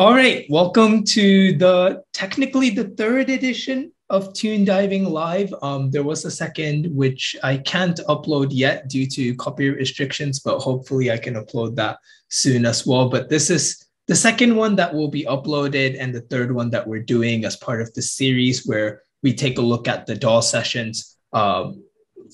All right, welcome to the technically the third edition of Tune Diving Live. Um, there was a second which I can't upload yet due to copyright restrictions, but hopefully I can upload that soon as well. But this is the second one that will be uploaded and the third one that we're doing as part of the series where we take a look at the DAW sessions um,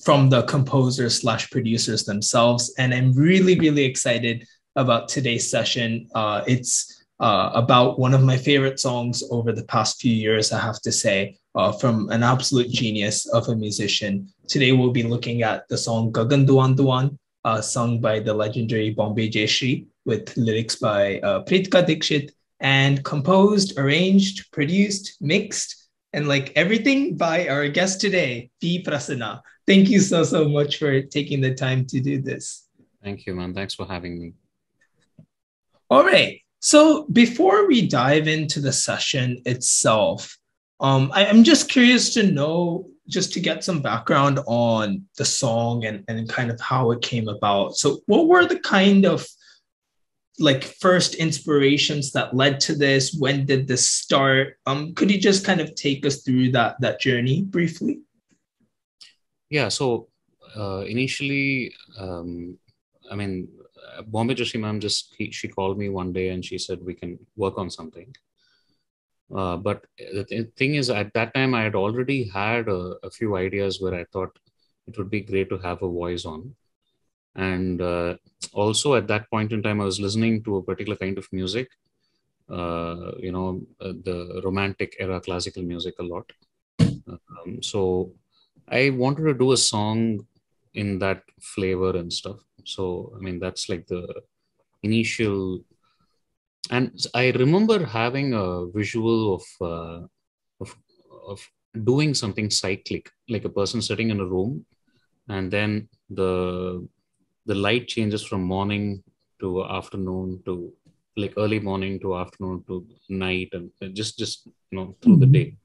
from the composers slash producers themselves. And I'm really, really excited about today's session. Uh, it's uh, about one of my favorite songs over the past few years, I have to say, uh, from an absolute genius of a musician. Today, we'll be looking at the song Gagan Dhuan Dhuan, uh, sung by the legendary Bombay Jayashri, with lyrics by uh, Pritka Dikshit, and composed, arranged, produced, mixed, and like everything by our guest today, B. Prasanna. Thank you so, so much for taking the time to do this. Thank you, man. Thanks for having me. All right. So before we dive into the session itself, um, I, am just curious to know, just to get some background on the song and, and kind of how it came about. So what were the kind of like first inspirations that led to this? When did this start? Um, could you just kind of take us through that that journey briefly? Yeah. So uh, initially, um, I mean, Bombay Jayashri ma'am just he, she called me one day and she said we can work on something. Uh, but the th- thing is, at that time, I had already had a, a, few ideas where I thought it would be great to have a voice on. And uh, also at that point in time, I was listening to a particular kind of music, uh, you know, uh, the romantic era classical music a lot. Um, so I wanted to do a song in that flavor and stuff so i mean that's like the initial and i remember having a visual of uh, of of doing something cyclic like a person sitting in a room and then the the light changes from morning to afternoon to like early morning to afternoon to night and just just you know through mm-hmm. the day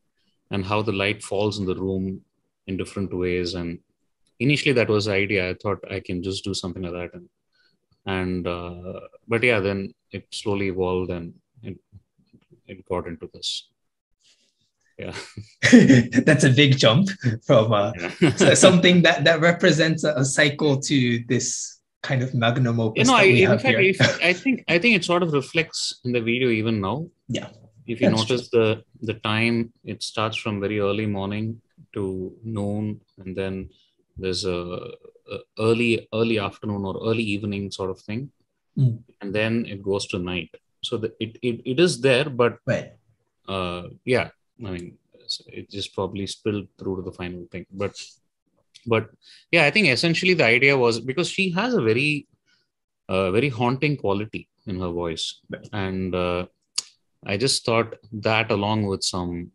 and how the light falls in the room in different ways and initially that was the idea. I thought i can just do something like that. And and uh, but yeah then it slowly evolved and it, it got into this. Yeah. That's a big jump from uh, yeah. something that that represents a, a, cycle to this kind of magnum opus you know I, in fact if, i think i think it sort of reflects in the video even now. Yeah. If you notice true. the the time it starts from very early morning to noon and then there's a, a, early early afternoon or early evening sort of thing mm. and then it goes to night so the, it, it it is there but right. uh yeah i mean it just probably spilled through to the final thing but but yeah i think essentially the idea was because she has a very uh, very haunting quality in her voice right. and uh, i just thought that along with some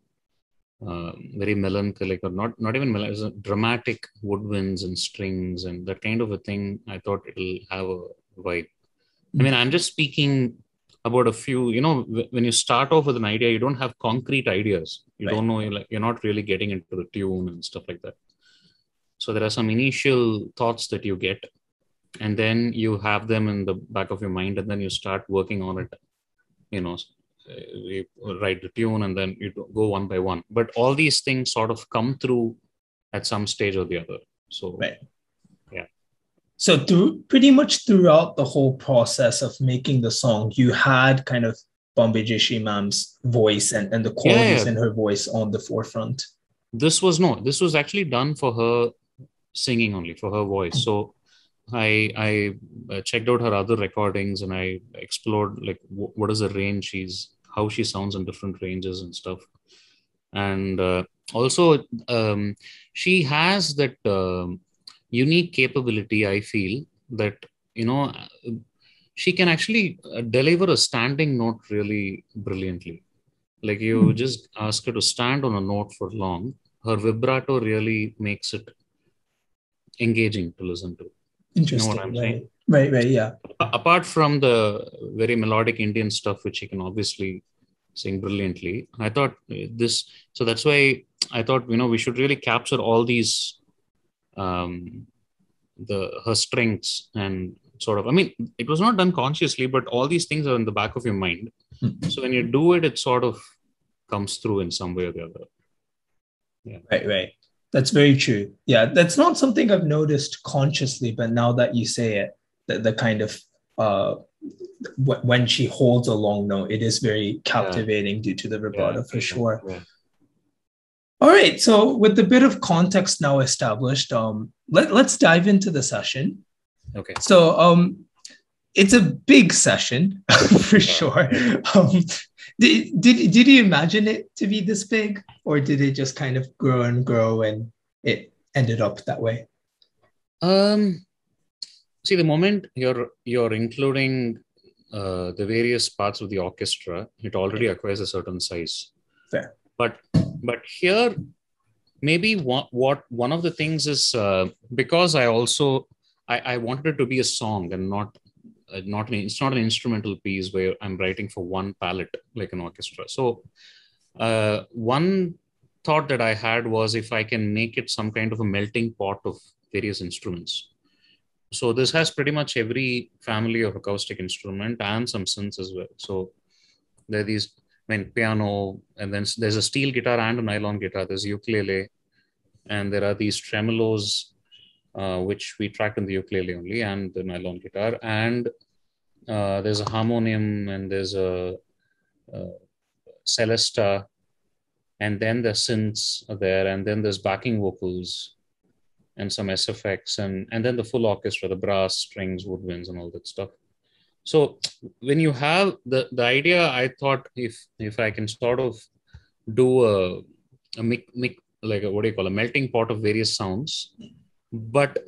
uh, very melancholic or not not even melancholic, dramatic woodwinds and strings and that kind of a thing. I thought it'll have a vibe. I mean, I'm just speaking about a few. You know, when you start off with an idea, you don't have concrete ideas. You right. don't know. You're, like, you're not really getting into the tune and stuff like that. So there are some initial thoughts that you get, and then you have them in the back of your mind, and then you start working on it. You know, we write the tune and then you go one by one. But all these things sort of come through at some stage or the other. So right. yeah. So through pretty much throughout the whole process of making the song you had kind of bombay jayashri ma'am's voice and, and the qualities yeah, in her voice on the forefront. This was no this was actually done for her singing only for her voice. So I I uh, checked out her other recordings and I explored like w- what is the range she's how she sounds in different ranges and stuff and uh, also um, she has that um, unique capability i feel that you know she can actually uh, deliver a standing note really brilliantly like you mm-hmm. just ask her to stand on a note for long her vibrato really makes it engaging to listen to interesting you know what i'm right. saying Right, right, yeah. Apart from the very melodic Indian stuff, which he can obviously sing brilliantly, I thought this. So that's why I thought you know we should really capture all these, um, the her strengths and sort of i mean it was not done consciously but all these things are in the back of your mind Mhm. so when you do it it sort of comes through in some way or the other Right, right. That's very true. Yeah, that's not something I've noticed consciously, but now that you say it, the, the kind of uh wh- when she holds a long note, it is very captivating due to the vibrato for sure. yeah. All right. So with the bit of context now established, um, let, let's dive into the session. okay So um, it's a big session for sure. Um, did, did, did you imagine it to be this big or did it just kind of grow and grow and it ended up that way? Um, see, the moment you're you're including uh, the various parts of the orchestra, it already acquires a certain size. Fair. But but here, maybe what what one of the things is uh, because I also I, I wanted it to be a song and not uh, not an, it's not an instrumental piece where I'm writing for one palette like an orchestra. So uh, one thought that I had was if I can make it some kind of a melting pot of various instruments. So this has pretty much every family of acoustic instrument and some synths as well. So there are these, I mean, piano, and then there's a steel guitar and a nylon guitar. There's ukulele, and there are these tremolos, uh, which we tracked in the ukulele only, and the nylon guitar, and uh, there's a harmonium, and there's a, a celesta, and then the synths are there, and then there's backing vocals and some SFX, and and then the full orchestra, the brass, strings, woodwinds, and all that stuff. So when you have the the idea, I thought if if I can sort of do a a mic, mic, like a, what do you call a melting pot of various sounds, but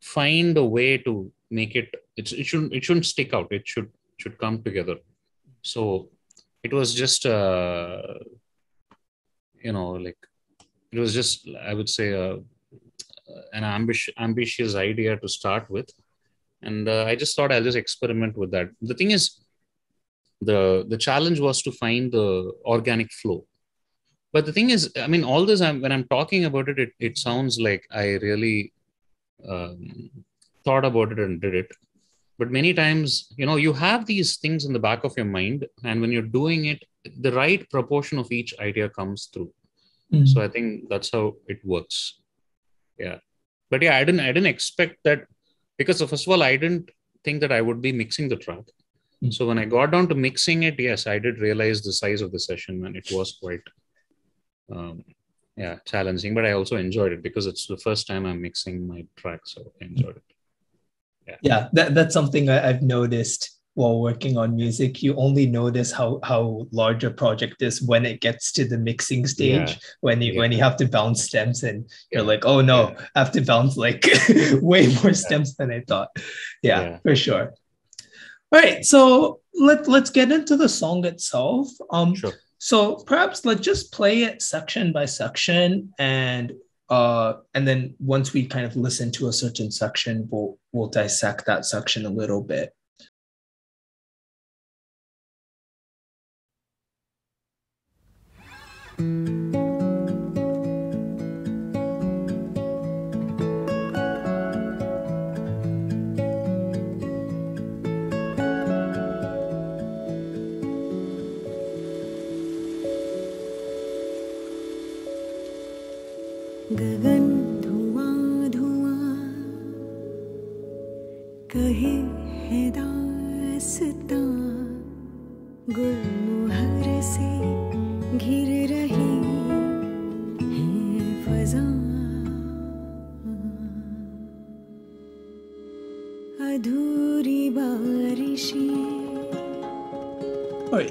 find a way to make it it's, it shouldn't it shouldn't stick out. It should should come together. So it was just uh you know like it was just i would say uh, an ambitious ambitious idea to start with. And uh, i just thought i'll just experiment with that. The thing is the the challenge was to find the organic flow. But the thing is i mean all this I'm, when i'm talking about it it, it sounds like i really um, thought about it and did it. But many times you know you have these things in the back of your mind and when you're doing it the right proportion of each idea comes through. Mm. so i think that's how it works yeah. But yeah i didn't i didn't expect that because first of all i didn't think that i would be mixing the track Mm. so when i got down to mixing it yes i did realize the size of the session and it was quite um yeah challenging but i also enjoyed it because it's the first time i'm mixing my track so i enjoyed it. Yeah, that, that's something I, I've noticed while working on music. You only notice how how large a project is when it gets to the mixing stage. Yeah. When you when you have to bounce stems and you're Yeah. like, oh no, Yeah. I have to bounce like way more stems than I thought. Yeah, Yeah. for sure. All right, so let let's get into the song itself. Um, sure so perhaps let's just play it section by section and uh and then once we kind of listen to a certain section we'll we'll dissect that section a little bit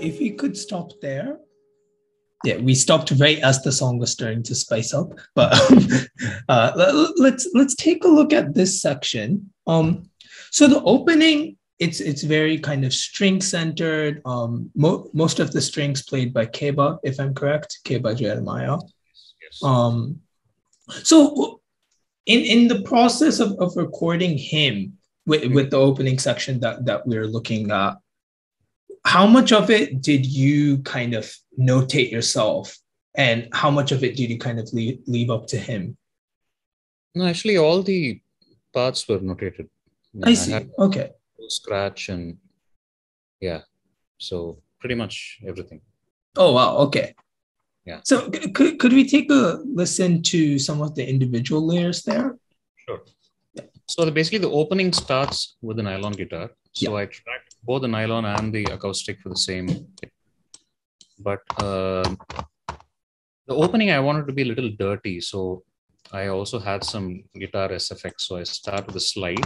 If we could stop there. Yeah we stopped right as the song was starting to spice up but uh, let- let's let's take a look at this section. Um so the opening it's it's very kind of string centered um mo- most of the strings played by keba if i'm correct keba jeremiah. Yes. Um so in in the process of, of recording him with, with the opening section that that we're looking at how much of it did you kind of notate yourself and how much of it did you kind of leave, leave up to him no actually all the parts were notated I see. had Okay. scratch and yeah, so pretty much everything. Oh wow. Okay. Yeah. So could could we take a listen to some of the individual layers there? Sure. So the, basically, the opening starts with the nylon guitar. So I tracked both the nylon and the acoustic for the same. But um the opening I wanted to be a little dirty, so I also had some guitar SFX. So I start with a slide.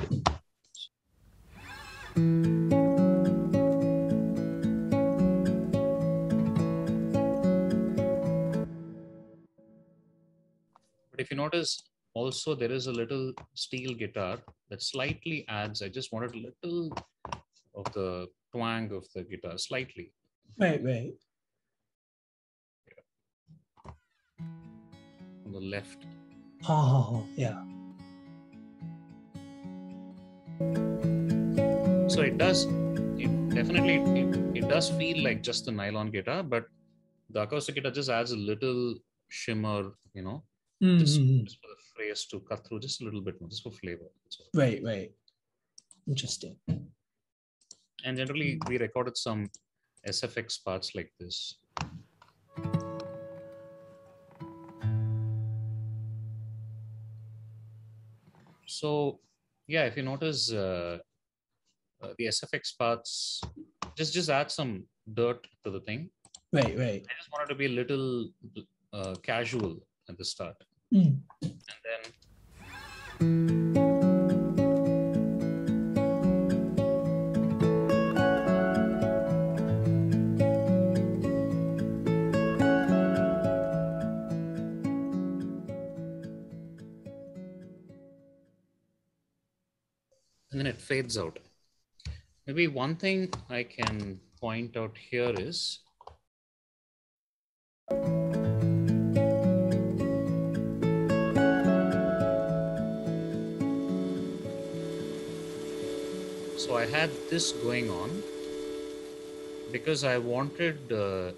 But if you notice, also there is a little steel guitar that slightly adds. I just wanted a little of the twang of the guitar, slightly. Right. Right. on the left. Ha Oh yeah. So it does, it definitely, it, it does feel like just the nylon guitar, but the acoustic guitar just adds a little shimmer, you know, just, Mhm. just for the phrase to cut through just a little bit more, just for flavor. All. Right. Right. Interesting. And generally, we recorded some SFX parts like this. So, yeah, if you notice, uh, uh, the SFX parts just just add some dirt to the thing. Right. Right. I just wanted to be a little uh, casual at the start, Mm. and then it fades out. Maybe one thing I can point out here is so I had this going on because I wanted, uh,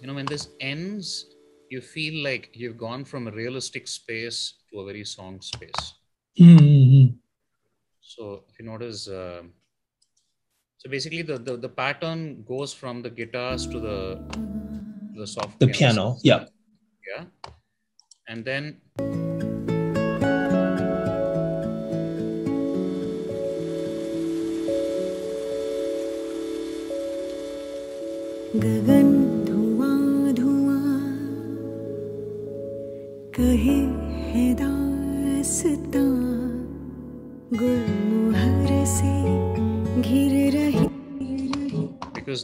you know, when this ends, you feel like you've gone from a realistic space to a very song space. Mhm. So if you notice, uh, so basically the, the, the pattern goes from the guitars to the the soft the piano. Yeah. Yeah. And then Gagan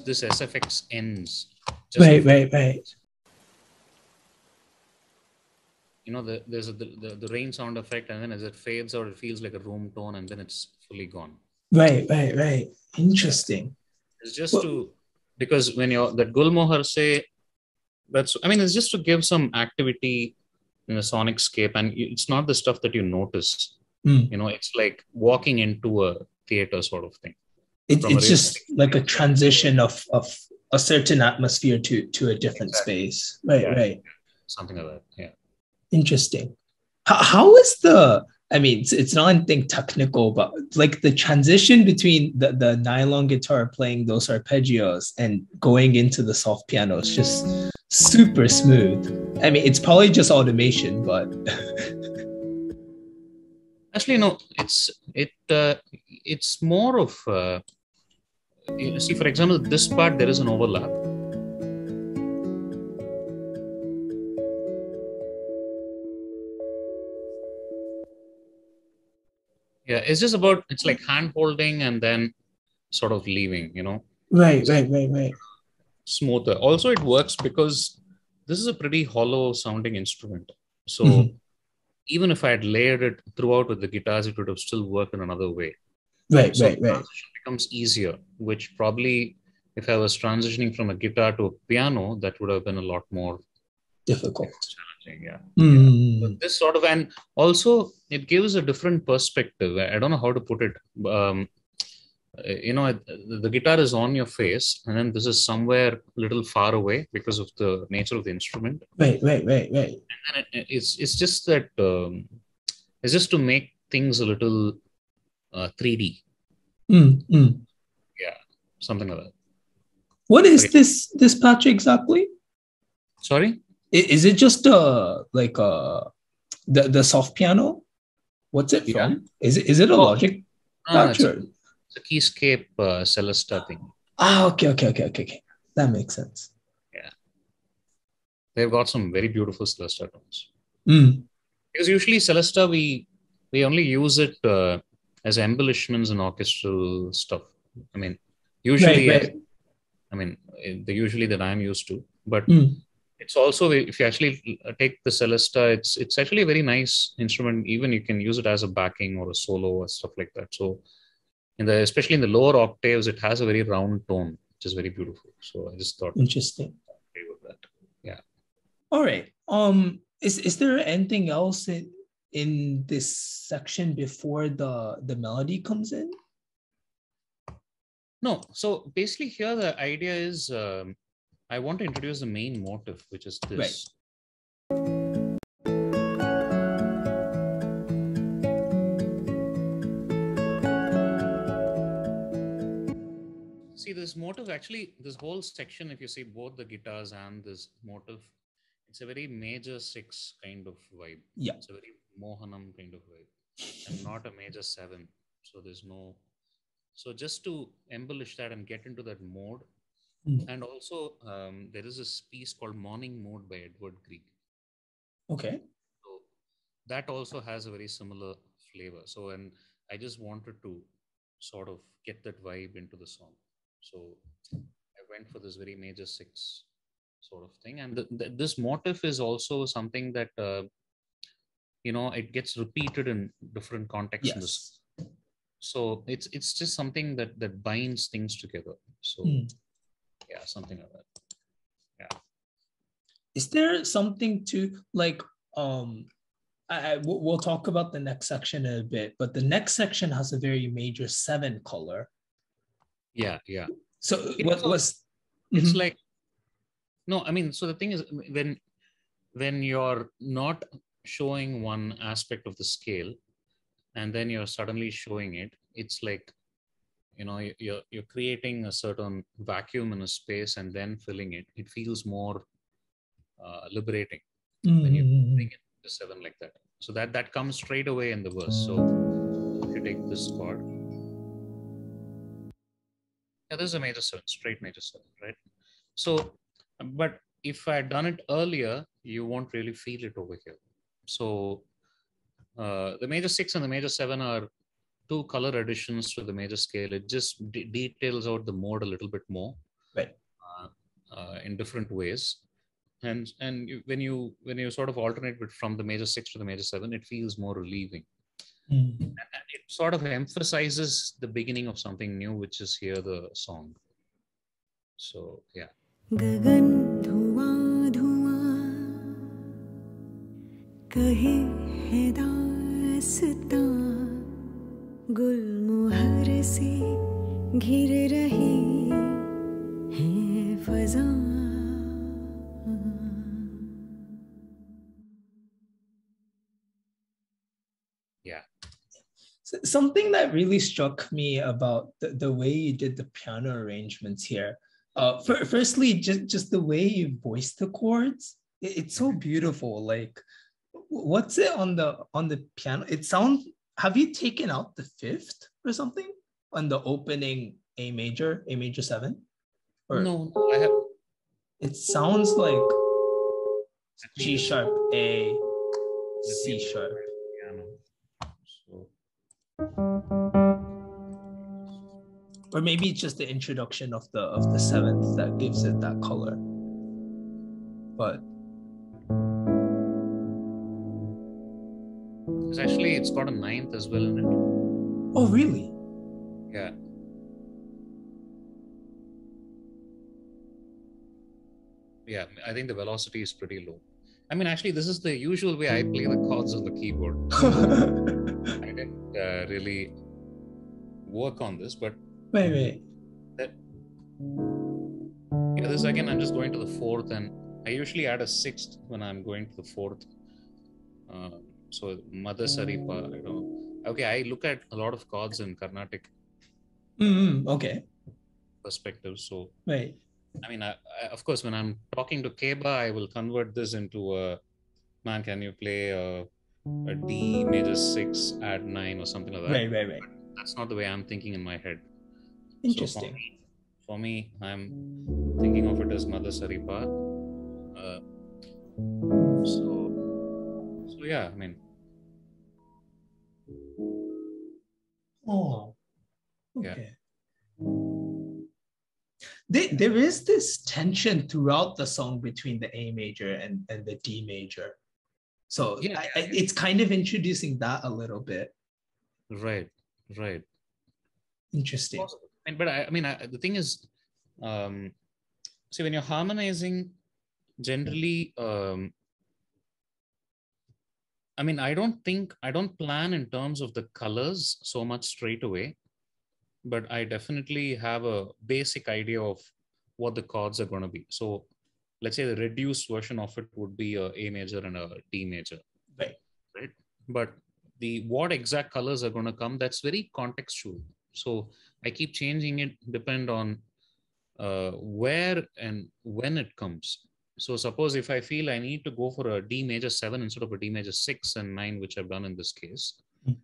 this SFX ends. Right. before- Right. Right. You know, the, there's a, the, the the rain sound effect, and then as it fades out, it feels like a room tone, and then it's fully gone. Right. Right. Right. Interesting. It's just Well- to because when you're that Gulmohar say that's I mean it's just to give some activity in a sonic scape and it's not the stuff that you notice. Mm. You know, it's like walking into a theater sort of thing. It, it's just like a transition of of a certain atmosphere to to a different Exactly. space. Right. Yeah. Right. Something like that. Yeah. Interesting. How, how is the? I mean, it's, it's not anything technical, but like the transition between the, the nylon guitar playing those arpeggios and going into the soft piano is just super smooth. I mean, it's probably just automation, but Actually, no, it's it uh, it's more of uh, you see, for example, this part there is an overlap. Yeah, it's just about it's like hand holding and then sort of leaving, you know, right, right, right, right. smoother. Also, it works because this is a pretty hollow sounding instrument. So Mhm. Even if I had layered it throughout with the guitars, it would have still worked in another way. Right, So right, right. transition becomes easier, which probably if I was transitioning from a guitar to a piano, that would have been a lot more Difficult. challenging. Yeah. Mm. But this sort of and also it gives a different perspective. I don't know how to put it. Um, you know, the guitar is on your face, and then this is somewhere a little far away because of the nature of the instrument. Right, right, right, right. And it, it's it's just that um, it's just to make things a little uh, 3D. Mm, mm. something like that. What is Okay. this this patch exactly? Sorry? Is it just uh like uh the the soft piano? What's it Yeah. from? Is it is it a Oh, Logic patch? It's, or- it's a Keyscape uh, Celesta thing. Ah, okay, okay, okay, okay, okay. That makes sense. Yeah they've got some very beautiful Celesta tones. Mm, Because usually Celesta, we we only use it uh, as embellishments and orchestral stuff. I mean, usually, right, right. I mean, eh, the usually that I'm used to. But Mm, it's also if you actually take the Celesta, it's it's actually a very nice instrument. Even you can use it as a backing or a solo or stuff like that. So, in the especially in the lower octaves, it has a very round tone, which is very beautiful. So I just thought interesting. that. All right. Um, is is there anything else in in this section before the the melody comes in? No, so basically here the idea is um, I want to introduce the main motive, which is this. See, this motive actually, this whole section, if you see both the guitars and this motive, it's a very major six kind of vibe. Yeah. It's a very Mohanam kind of vibe and not a major seven. So there's no. So just to embellish that and get into that mode, Mm. and also um, there is this piece called Morning Mood by Edvard Grieg. Okay. So that also has a very similar flavor. So and I just wanted to sort of get that vibe into the song. So I went for this very major six sort of thing, and th- th- this motif is also something that uh, you know it gets repeated in different contexts. Yes. So it's it's just something that that binds things together. So Mm. yeah, something like that. Yeah. Is there something to like um I, I- we'll we'll talk about the next section in a bit, but the next section has a very major seven color. Yeah, yeah. So Yeah, what was it's Mhm. like no i mean so the thing is when when you're not showing one aspect of the scale and then you're suddenly showing it it's like you know you- you're you're creating a certain vacuum in a space and then filling it it feels more uh, liberating when you Mhm. bring it to seven like that so that that comes straight away in the verse so if you take this chord yeah this is a major seven straight major seven right? So but if i had done it earlier you won't really feel it over here. So uh, the major six and the major seven are two color additions to the major scale. It just de- details out the mode a little bit more Right. uh, uh, in different ways. And and when you when you sort of alternate from the major six to the major seven it feels more relieving Mhm. and and it sort of emphasizes the beginning of something new which is here the song so yeah गगन धुआं धुआं कहे है दास्तां गुलमोहर से घिर रही है फजा Something that really struck me about the, the way you did the piano arrangements here. Uh, fir- firstly, just just the way you voice the chords, it- it's so beautiful. Like, what's it on the on the piano? It sounds. Have you taken out the fifth or something on the opening A major, A major seven? Or no i have it sounds like G sharp A, let me C just sharp. try the piano. so or maybe it's just the introduction of the of the seventh that gives it that color. But it's actually it's got a ninth as well in it? Oh really? Yeah. Yeah i think the velocity is pretty low. I mean actually this is the usual way i play the chords on the keyboard really work on this but wait wait that yeah this again i'm just going to the fourth and i usually add a sixth when i'm going to the fourth uh, so mother saripa you know okay i look at a lot of chords in carnatic Mm, okay. perspective. So Right. I mean, I, I, of course, when I'm talking to Keba, I will convert this into a man. Can you play a, a D major six at nine or something like that? Right. Right. Right. That's not the way I'm thinking in my head. So for Interesting. me, for me, I'm thinking of it as Mother Saripa. Uh, so, so yeah, I mean, Oh. Yeah. Okay. There, there is this tension throughout the song between the A major and, and the D major. So Yeah, I, I, it's kind of introducing that a little bit. right, right. Interesting. But I, I mean, I, the thing is, um, see, when you're harmonizing, generally, um, I mean, I don't think I don't plan in terms of the colors so much straight away, but I definitely have a basic idea of what the chords are going to be. So, let's say the reduced version of it would be a A major and a D major, Right. Right. But the what exact colors are going to come, that's very contextual. So I keep changing it depend on uh, where and when it comes. So suppose if I feel I need to go for a D major seven instead of a D major six and nine, which I've done in this case, Mm.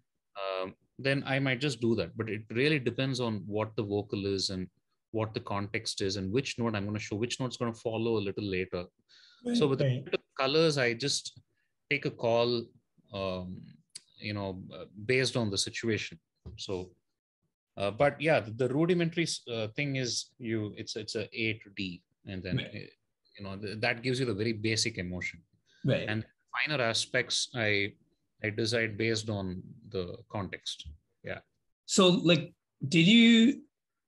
um, then I might just do that. But it really depends on what the vocal is and what the context is and which note I'm going to show, which note's going to follow a little later. So with Right. the colors, I just take a call, um, you know, uh, based on the situation. So, uh, but yeah, the, the rudimentary uh, thing is you, it's it's a A to D, and then Right. uh, you know th- that gives you the very basic emotion. right. And finer aspects, I I decide based on the context. Yeah. So, like, did you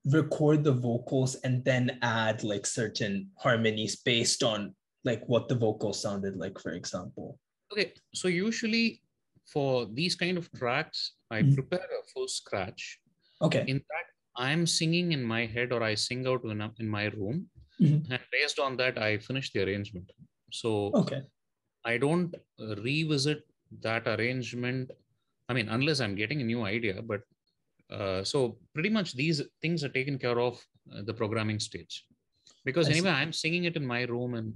record the vocals and then add like certain harmonies based on like what the vocals sounded like, for example? Okay, so usually for these kind of tracks, I Mhm. prepare a full scratch. Okay. in that i'm singing in my head or i sing out in, in my room Mhm. and based on that i finish the arrangement so Okay. i don't revisit that arrangement i mean unless i'm getting a new idea but uh, so pretty much these things are taken care of uh, the programming stage because I see. anyway i'm singing it in my room and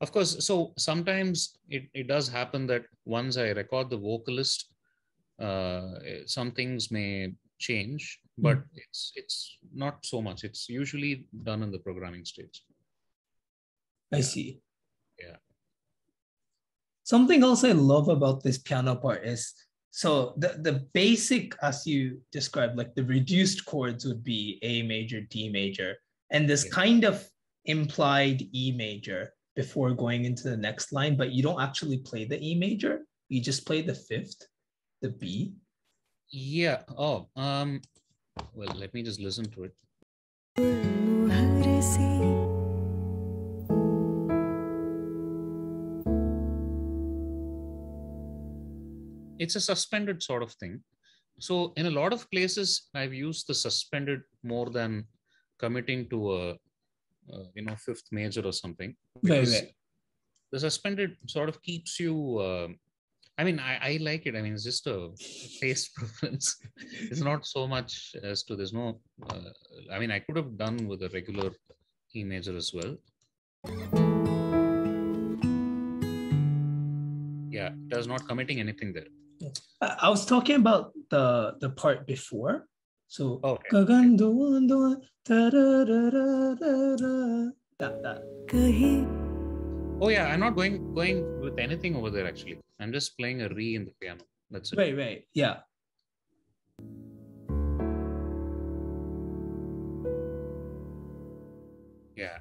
of course so sometimes it, it does happen that once i record the vocalist uh, some things may change but it's it's not so much it's usually done in the programming stage I Yeah. see. Yeah. Something else I love about this piano part is so the, the basic, as you described, like the reduced chords would be A major, D major, and this Yeah. kind of implied E major before going into the next line, but you don't actually play the E major. You just play the fifth, the B. yeah oh um well let me just listen to it it's a suspended sort of thing. So in a lot of places i've used the suspended more than committing to a, uh you know fifth major or something. Right, right. the suspended sort of keeps you uh, i mean I, I like it. I mean it's just a taste preference. It's not so much as to there's no uh, i mean i could have done with a regular e major as well. Yeah it is not committing anything there I I was talking about the the part before. So Okay. That that. oh yeah i'm not going going with anything over there actually i'm just playing a re in the piano that's it Right, right. Yeah. yeah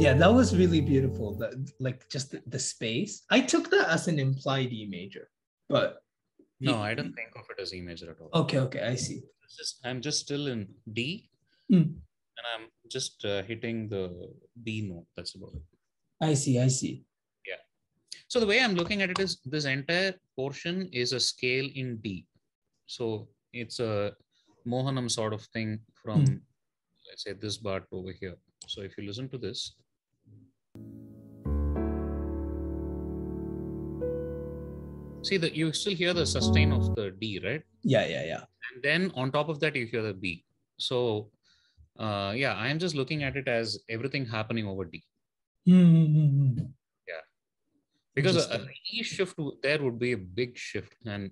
Yeah, that was really beautiful. That like just the, the space. I took that as an implied E major, but no I don't think of it as e major at all Okay, okay, I see. Just i'm just still in d Mm. and i'm just uh, hitting the b note that's about it I see, I see. Yeah. So the way I'm looking at it is this entire portion is a scale in D. So it's a Mohanam sort of thing from, Hmm. let's say, this bar over here. So if you listen to this, see that you still hear the sustain of the D, right? Yeah, yeah, yeah. And then on top of that, you hear the B. So, uh, yeah, I'm just looking at it as everything happening over D Mm-hmm. because a, Interesting. a E shift w- there would be a big shift, and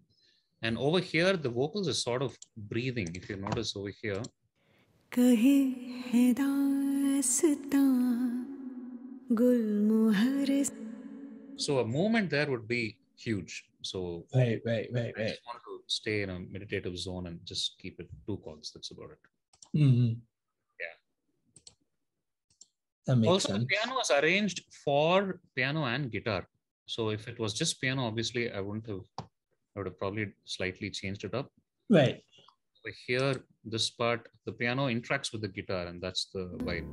and over here the vocals is sort of breathing. If you notice over here, कहे है दास्तां गुलमोहर so a movement there would be huge. so Right, right, right, I right. just want to stay in a meditative zone and just keep it two chords. That's about it. Mm-hmm. Yeah. That makes also, sense. the piano was arranged for piano and guitar. So if it was just piano, obviously I wouldn't have. I would have probably slightly changed it up. Right. Over here, this part, the piano interacts with the guitar, and that's the vibe.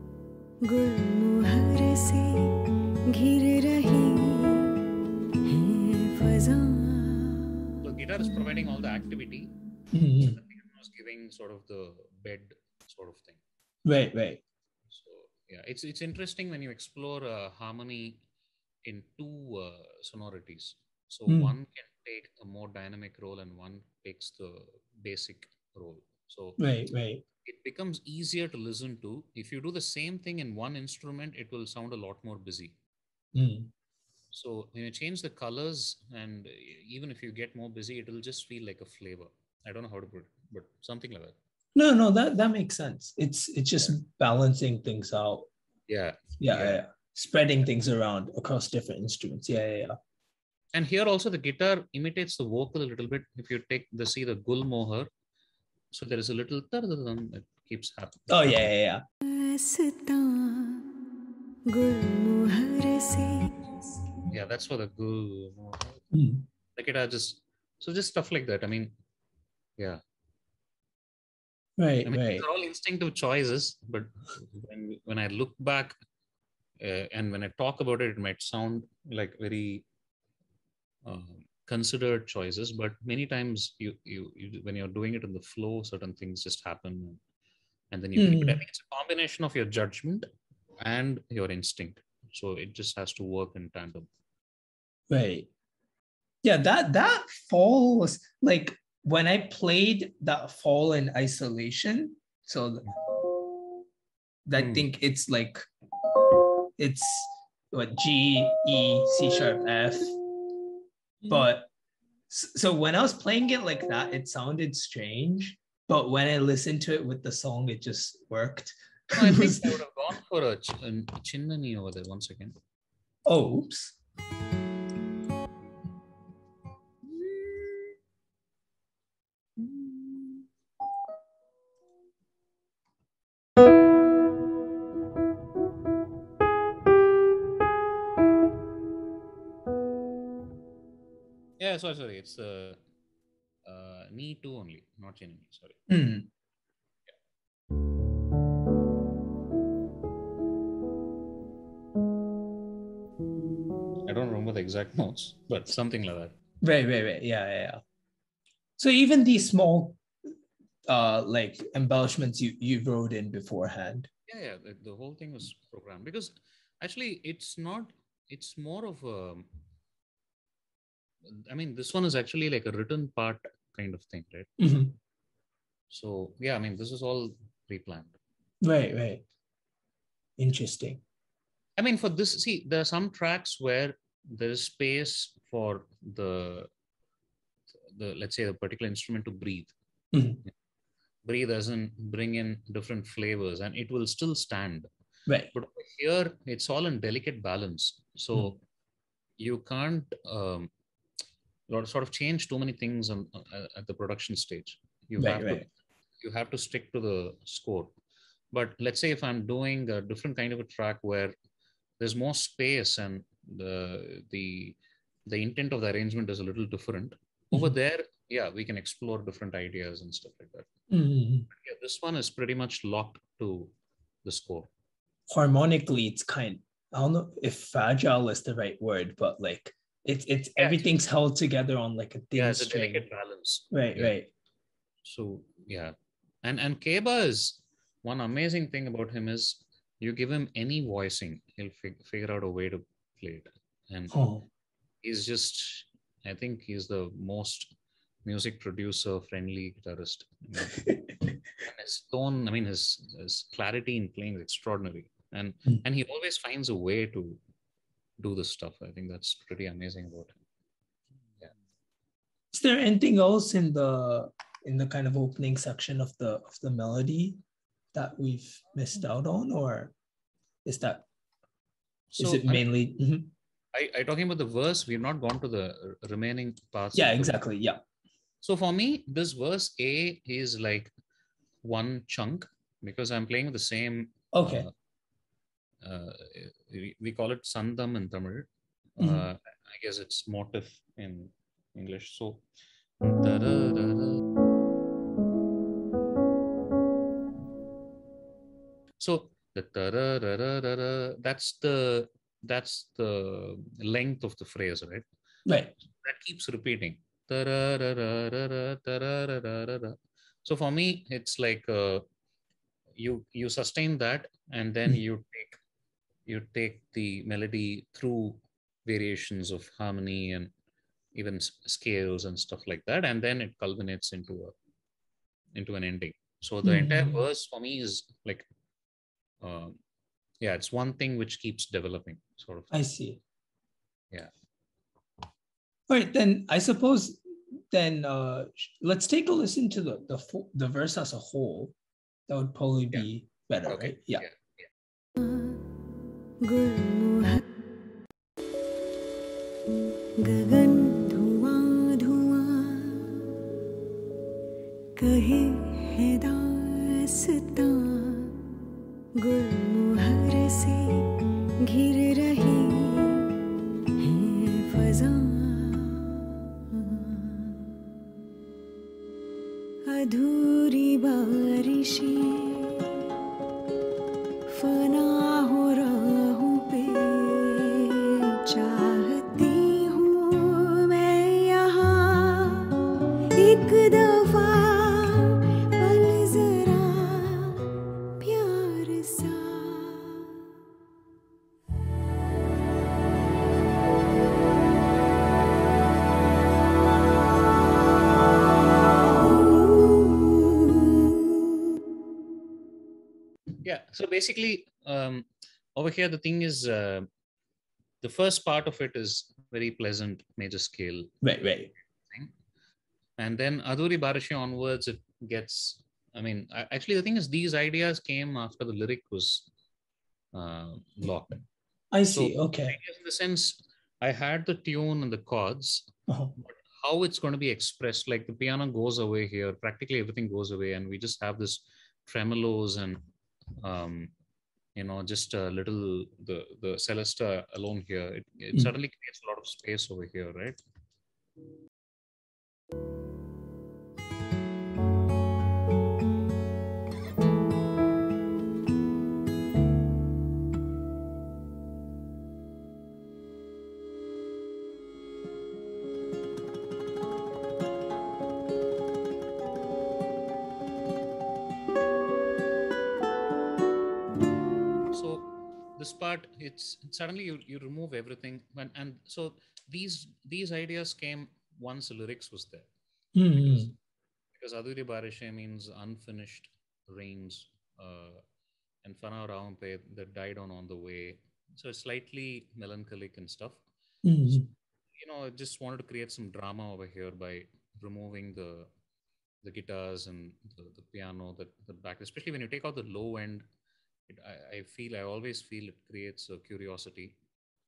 So guitar is providing all the activity. Mm-hmm. was giving sort of the bed sort of thing. Right, right. So yeah, it's it's interesting when you explore uh, harmony in two uh, sonorities. So mm. one can take a more dynamic role, and one takes the basic role. So right, right. It becomes easier to listen to. If you do the same thing in one instrument, it will sound a lot more busy. Mm. So when you change the colors, and even if you get more busy, it will just feel like a flavor. I don't know how to put it, but something like that. No, no, that that makes sense. It's it's just balancing things out. Yeah. Yeah, Yeah. yeah, yeah. Spreading things around across different instruments. Yeah, yeah, yeah. And here also the guitar imitates the vocal a little bit. If you take the see the gul moher, so there is a little that keeps happening. Oh yeah, yeah, yeah yeah, that's for the good. Mm. Like it, I just so just stuff like that. I mean, yeah. Right, I mean, right. They're all instinctive choices, but when when I look back uh, and when I talk about it, it might sound like very uh, considered choices, but many times you, you, you when you're doing it in the flow, certain things just happen, and then you. Mm. It. I hmm. think it's a combination of your judgment and your instinct, so it just has to work in tandem. Right. Yeah, that that fall was like when I played that fall in isolation. So I Hmm. think it's like it's what G E C sharp F. But so when I was playing it like that, it sounded strange. But when I listened to it with the song, it just worked. I think I would have gone for a, ch- chinnani over there. One second. oh, oops. Yeah, sorry, sorry. It's uh, uh, knee two only, not chinnani. Sorry. Hmm. I don't remember the exact notes, but something like that. Right, right, right. Yeah, yeah, yeah. So even these small uh like embellishments you you wrote in beforehand. Yeah, yeah. The, the whole thing was programmed because actually it's not. It's more of a. I mean, this one is actually like a written part kind of thing, right? Mhm. So yeah, I mean, this is all pre-planned. Right, right. Interesting. I mean, for this, see, there are some tracks where there is space for the, the let's say, the particular instrument to breathe. Mhm. Breathe as in bring in different flavors, and it will still stand. Right. But here, it's all in delicate balance. So Hmm. you can't um, sort of change too many things on, uh, at the production stage. You Right, have right. to you have to stick to the score. But let's say if I'm doing a different kind of a track where there's more space and the the the intent of the arrangement is a little different. Over Mhm. there, yeah, we can explore different ideas and stuff like that. Mhm. Yeah, this one is pretty much locked to the score. Harmonically, it's kind I don't know if fragile is the right word, but like it's it's everything's held together on like a thin Yeah, it's a delicate balance. Right, Yeah. right. So yeah, and and Keba is one amazing thing about him is you give him any voicing, he'll fig- figure out a way to play it, and Oh. he's just I think he's the most music producer friendly guitarist. and his tone i mean his his clarity in playing is extraordinary and Mm. and he always finds a way to do this stuff i think that's pretty amazing about him Is there anything else in the in the kind of opening section of the of the melody that we've missed out on, or is that is so it I mean, mainly? Mhm. I, I talking about the verse we've not gone to the remaining parts Yeah, exactly. Yeah. so for me this verse a is like one chunk because i'm playing the same Okay. uh, we, we call it sandam in Tamil. Mhm. Uh, I guess it's motif in English. So, so the that's the that's the length of the phrase, right? Right. That keeps repeating. So for me, it's like uh, you you sustain that and then Mhm. you take you take the melody through variations of harmony and even scales and stuff like that and then it culminates into a into an ending so the entire Mhm. verse for me is like um, yeah it's one thing which keeps developing sort of I see. Yeah. All right, then I suppose then uh let's take a listen to the the the verse as a whole. That would probably Yeah. be better, Okay, right? Yeah. yeah. गुलमोहर गगन धुआँ धुआँ। कहे है दास्तां। गुलमोहर से घिर रही है फजा। अधूरी बारिशें basically um, over here the thing is uh, the first part of it is very pleasant major scale Right, right. thing. And then Aduri Barashi onwards, it gets. I mean, I- actually, the thing is, these ideas came after the lyric was uh, locked. I So, see. I okay. in the sense, I had the tune and the chords, Uh-huh. how it's going to be expressed. Like the piano goes away here, practically everything goes away, and we just have this tremolos and um, you know just a little the the celesta alone here. It, it Mm. suddenly creates a lot of space over here, right? It's suddenly you, you remove everything and, and so these these ideas came once the lyrics was there Mhm. because aduri barishe means unfinished rains uh, and fana Raumpe that died on on the way so it's slightly melancholic and stuff Mhm. you know I just wanted to create some drama over here by removing the the guitars and the, the piano the, the back especially when you take out the low end it, I, I feel i always feel it creates a curiosity.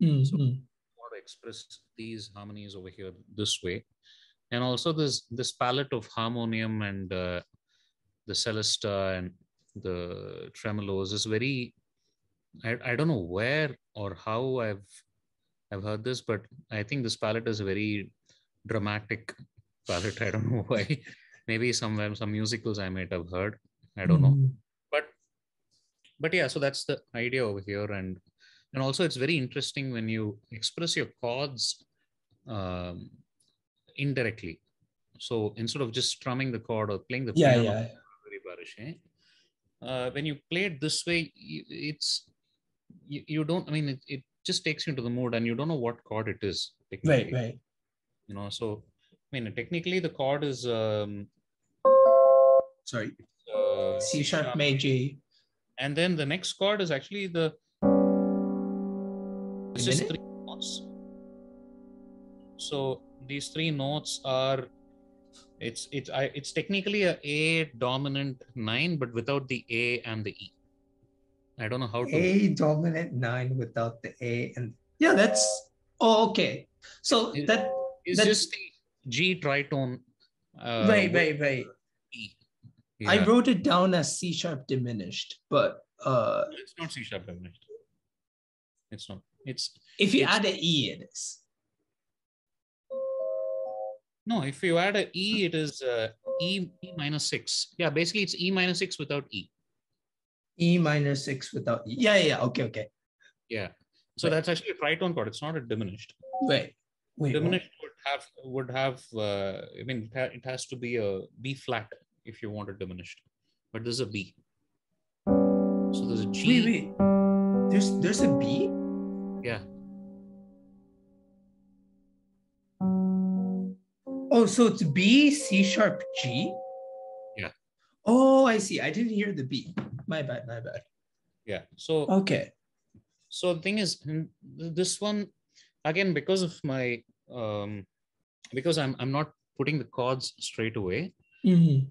Mhm. want to express these harmonies over here this way. And also this this palette of harmonium and uh, the celesta and the tremolos is very I, I don't know where or how i've i've heard this but i think this palette is a very dramatic palette. I don't know why. Maybe somewhere some musicals i might have heard. I don't know. Mhm. But yeah so that's the idea over here and and also it's very interesting when you express your chords um, indirectly so instead of just strumming the chord or playing the Yeah, piano yeah. very barish, eh? uh, when you play it this way you, it's you, you don't i mean it, it just takes you into the mood and you don't know what chord it is Right, right. you know so i mean technically the chord is um Sorry. uh, C sharp, G. and then the next chord is actually the just minute? three notes so these three notes are it's it's I, it's technically a a dominant nine but without the a and the e i don't know how to A dominant nine without the A and yeah, that's oh okay. So It- that that's- just the g tritone uh, right, right, right. E. I Yeah. wrote it down as C sharp diminished, but uh it's not c sharp diminished it's not it's if you It's- add an E, it is. No, if you add a E, it is uh, E, e minus six. Yeah, basically it's E minus six without E. E minus six without E. Yeah, yeah, yeah. Okay, okay. Yeah. So Right. that's actually a tritone chord. It's not a diminished. Wait, wait. what? Diminished would have would have. Uh, I mean, it, ha- it has to be a B flat if you want it diminished, but there's a B. So there's a G. Wait, wait. There's there's a B. Yeah. Oh, so it's B C sharp G. Yeah. Oh, I see. I didn't hear the B. My bad. My bad. Yeah. So Okay. so the thing is, this one again because of my um, because I'm I'm not putting the chords straight away. Mhm.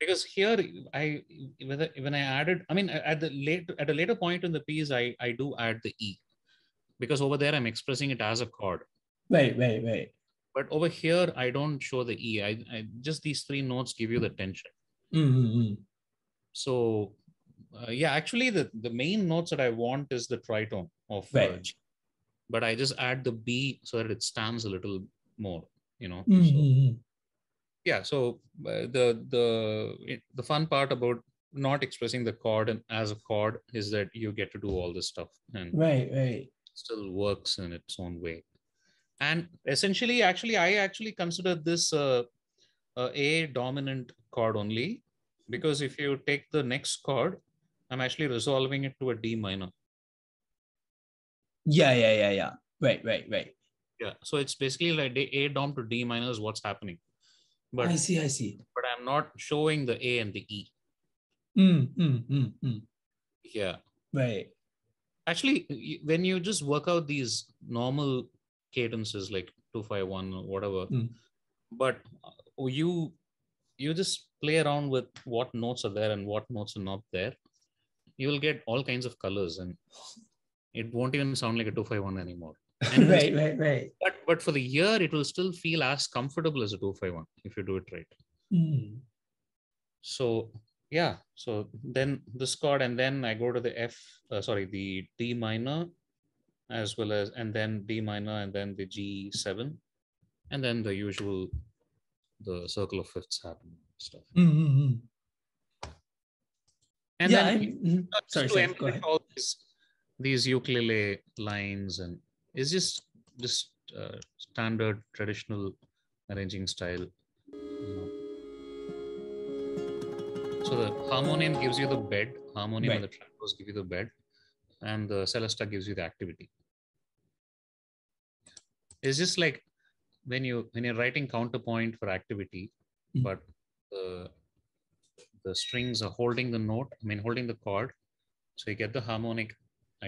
Because here I whether when I added, I mean at the late at a later point in the piece, I I do add the E because over there I'm expressing it as a chord. Right, right, right. But over here I don't show the E. I, I just these three notes give you the tension. Mm-hmm. So uh, yeah, actually the the main notes that I want is the tritone of uh, Right. G. but I just add the B so that it stands a little more. You know. Mm-hmm. So, yeah so uh, the the the fun part about not expressing the chord and as a chord is that you get to do all this stuff and Right, right. still works in its own way and essentially actually i actually consider this uh, uh, a dominant chord only because if you take the next chord i'm actually resolving it to a d minor Yeah, yeah, yeah, yeah. Right, right, right. yeah so it's basically like the a dom to d minor is what's happening but I see, I see. but i'm not showing the a and the e Mm, mm, mm, mm. yeah Right. actually when you just work out these normal cadences like 251 or whatever Mm. but uh, you you just play around with what notes are there and what notes are not there you will get all kinds of colors and it won't even sound like a 251 anymore And right, right, right. but but for the year it will still feel as comfortable as a 251 if you do it right Mm. so yeah so then this chord and then i go to the f uh, sorry the d minor as well as and then d minor and then the g7 and then the usual the circle of fifths happen stuff Mm, mm, mm. and yeah, then mhm. sorry, to sorry. All these, these ukulele lines and it's just just uh, standard traditional arranging style so the harmonium gives you the bed harmonium and the transpose give you the bed and the celesta gives you the activity it's just like when you when you're writing counterpoint for activity Mm. but the the strings are holding the note i mean holding the chord so you get the harmonic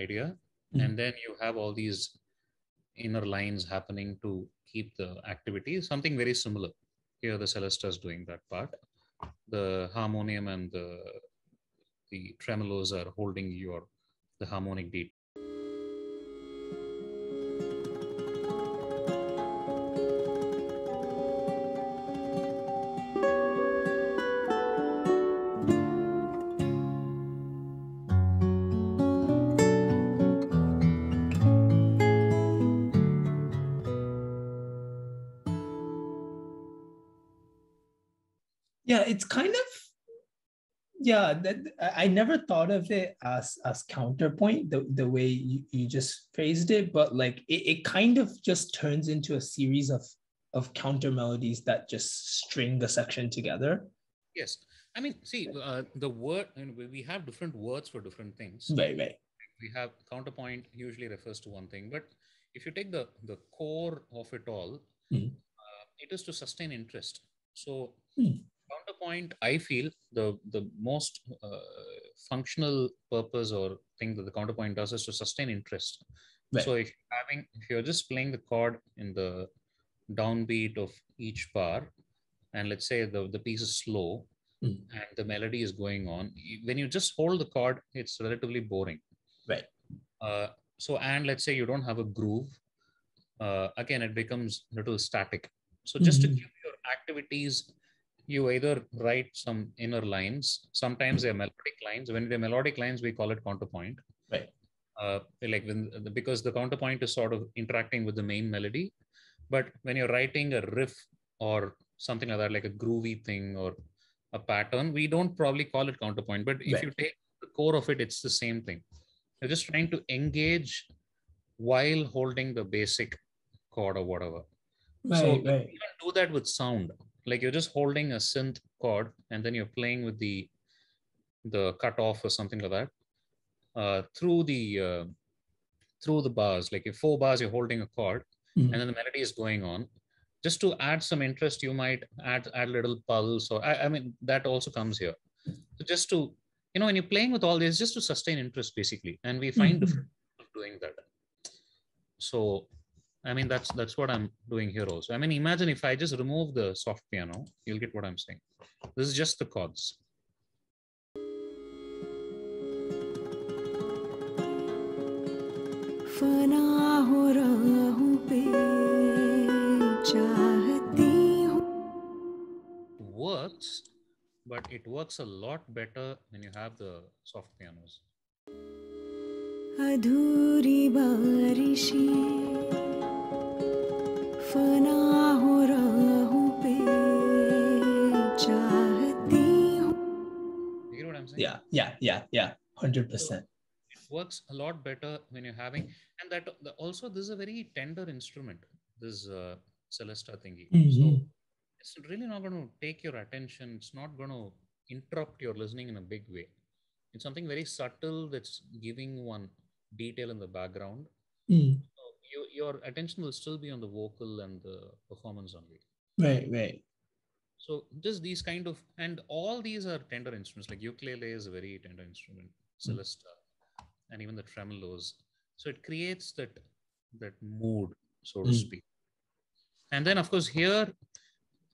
idea Mm. and then you have all these inner lines happening to keep the activity something very similar. Here the celesta is doing that part. The harmonium and the the tremolos are holding your the harmonic beat it's kind of yeah, that I never thought of it as as counterpoint the, the way you, you just phrased it, but like it, it kind of just turns into a series of of counter melodies that just string the section together. yes i mean see uh, the word and we we have different words for different things Right, right. we have counterpoint usually refers to one thing but if you take the the core of it all Mhm. uh, it is to sustain interest so Hmm. Counterpoint I feel the the most uh, functional purpose or thing that the counterpoint does is to sustain interest. Right. So if you're having if you're just playing the chord in the downbeat of each bar, and let's say the, the piece is slow Mm. and the melody is going on, when you just hold the chord, it's relatively boring. Right. Uh, so and let's say you don't have a groove, uh, again it becomes a little static. So just to Mhm. give your activities, you either write some inner lines. Sometimes they're melodic lines. When they're melodic lines, we call it counterpoint. Right. Uh, like when because the counterpoint is sort of interacting with the main melody, but when you're writing a riff or something like that, like a groovy thing or a pattern, we don't probably call it counterpoint. But if Right. you take the core of it, it's the same thing. You're just trying to engage while holding the basic chord or whatever. Right, so right. you can do that with sound. Like you're just holding a synth chord and then you're playing with the the cutoff or something like that uh, through the uh, through the bars. Like if four bars you're holding a chord Mhm. and then the melody is going on. Just to add some interest, you might add add a little pulse or I, I mean that also comes here. So just to you know when you're playing with all this, just to sustain interest basically, and we find Mhm. different doing that. So I mean, that's that's what I'm doing here also. I mean, imagine if I just remove the soft piano, you'll get what I'm saying. This is just the chords. फना हो राहों पे चाहती हूँ It works, but it works a lot better when you have the soft pianos. अधूरी बारिशें फना हो राहों पे चाहती हूँ You get what I'm saying? Yeah, yeah, yeah, yeah. Hundred percent. It works a lot better when you're having, and that the, also this is a very tender instrument. This uh, Celesta thingy. So Mhm. it's really not going to take your attention. It's not going to interrupt your listening in a big way. It's something very subtle that's giving one detail in the background. Mm. You, your attention will still be on the vocal and the performance only. Right, right. So just these kind of, and all these are tender instruments. Like ukulele is a very tender instrument, celesta, and even the tremolos. So it creates that that mood, so to Mm. speak. And then of course here,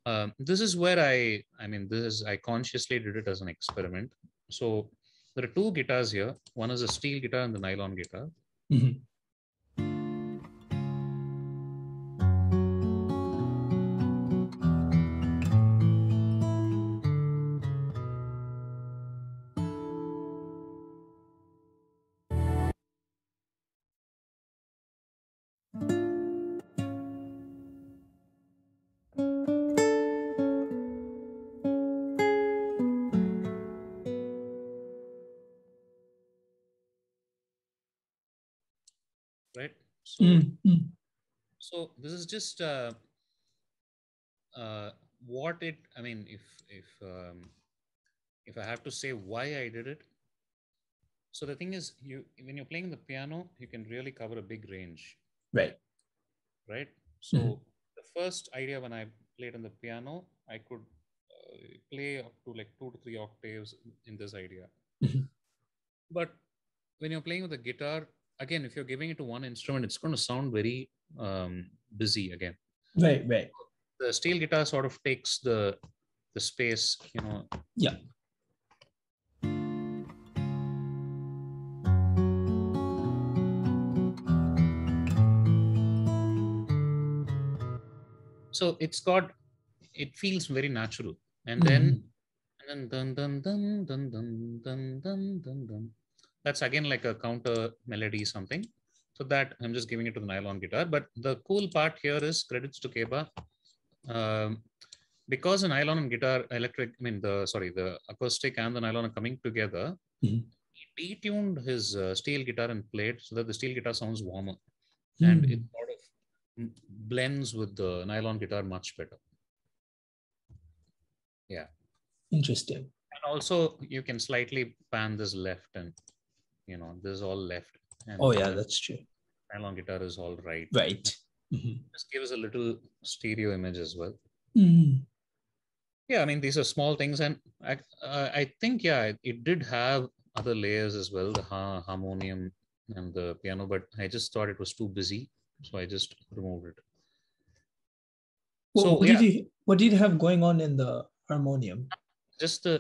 um, this is where I, I mean, this is I consciously did it as an experiment. So there are two guitars here. One is a steel guitar and the nylon guitar. Mhm. So this is just uh, uh, what it. I mean, if if um, if I have to say why I did it. So the thing is, you when you're playing the piano, you can really cover a big range, Right. right? So Mhm. the first idea when I played on the piano, I could uh, play up to like two to three octaves in this idea. Mhm. But when you're playing with a guitar, again, if you're giving it to one instrument, it's going to sound very um, busy again. Right, right. The steel guitar sort of takes the the space, you know. Yeah. So it's got it feels very natural. And Mhm. then and then dun dun dun dun dun dun dun dun dun. That's again like a counter melody something. So that I'm just giving it to the nylon guitar. But the cool part here is credits to Keba. Um, because the nylon and guitar electric, I mean the sorry, the acoustic and the nylon are coming together. Mhm. He detuned his uh, steel guitar and played so that the steel guitar sounds warmer, and Mm. it sort of mm, blends with the nylon guitar much better. Yeah. Interesting. And also, you can slightly pan this left, and you know this is all left. Oh yeah, that's true. nylon guitar is all right. Right. Mhm. give us a little stereo image as well. Mm. yeah i mean these are small things and i uh, i think yeah it, it did have other layers as well the ha- harmonium and the piano but i just thought it was too busy so i just removed it What, So, what yeah. did you what did you have going on in the harmonium? just the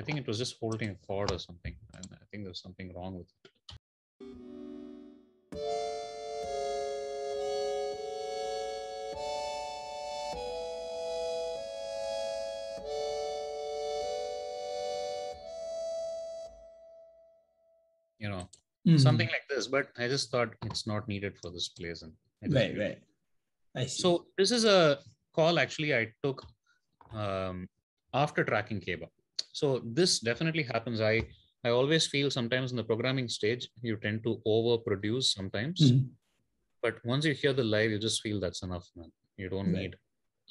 i think it was just holding a chord or something i think there's something wrong with it you know Mhm. something like this but i just thought it's not needed for this place and Right, right. I see. So this is a call actually I took um, after tracking Keba. So this definitely happens. I I always feel sometimes in the programming stage you tend to overproduce sometimes, Mhm. but once you hear the live, you just feel that's enough, man. You don't Right. need.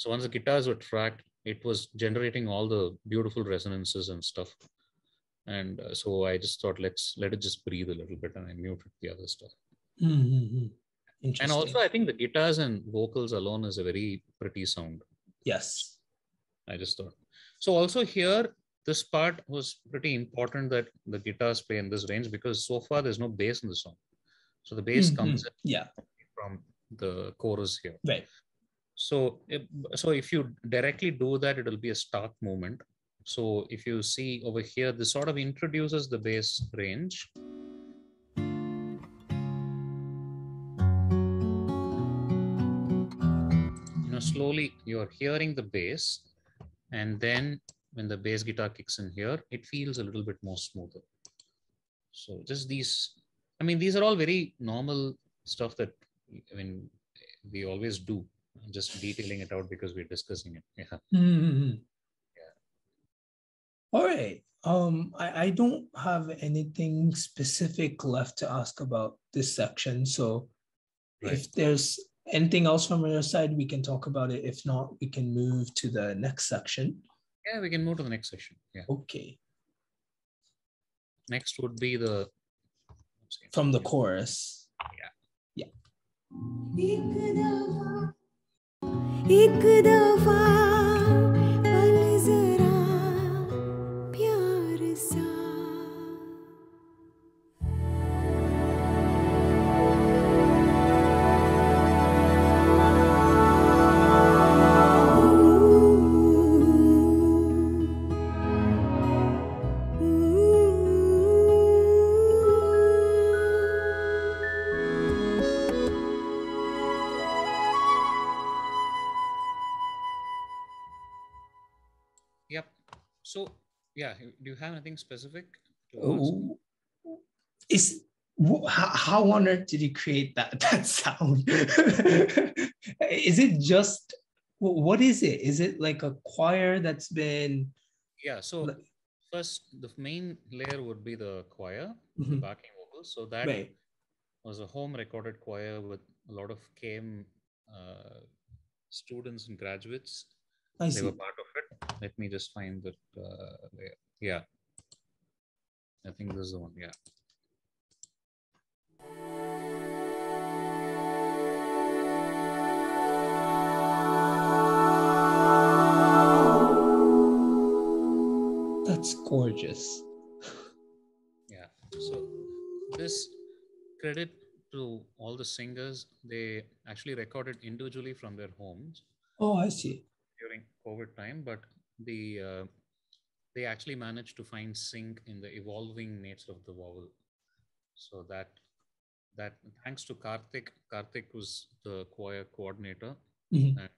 So once the guitars were tracked, it was generating all the beautiful resonances and stuff. And uh, so I just thought let's let it just breathe a little bit, and I muted the other stuff. Mhm. And also, I think the guitars and vocals alone is a very pretty sound. yes. I just thought. So also here, this part was pretty important that the guitars play in this range because so far there's no bass in the song. So the bass Mhm. comes Yeah. from the chorus here. Right. So if, so if you directly do that, it will be a stark movement. So if you see over here, this sort of introduces the bass range. You know, slowly you're hearing the bass, and then when the bass guitar kicks in here, it feels a little bit more smoother. So just these, I mean, these are all very normal stuff that I mean we always do. I'm just detailing it out because we're discussing it. Yeah. Mhm. All right. Um, I, I don't have anything specific left to ask about this section. So right. if there's anything else from your side, we can talk about it. If not, we can move to the next section. Yeah, we can move to the next section. Yeah. Okay. Next would be the from the chorus. Yeah. Yeah. Yeah, do you have anything specific? Oh, is how, how on earth did you create that that sound? is it just what is it? Is it like a choir that's been Yeah. So Like- first, the main layer would be the choir, the Mhm. backing vocals. So that right? was a home recorded choir with a lot of KM uh, students and graduates. I they see. were part of it. Let me just find that. Uh, yeah, I think this is the one. Yeah. That's gorgeous. Yeah. So this credit to all the singers. They actually recorded individually from their homes Oh, I see. During COVID time, but the uh, they actually managed to find sync in the evolving nature of the vowel. So that that thanks to Karthik, Karthik was the choir coordinator. Mhm. And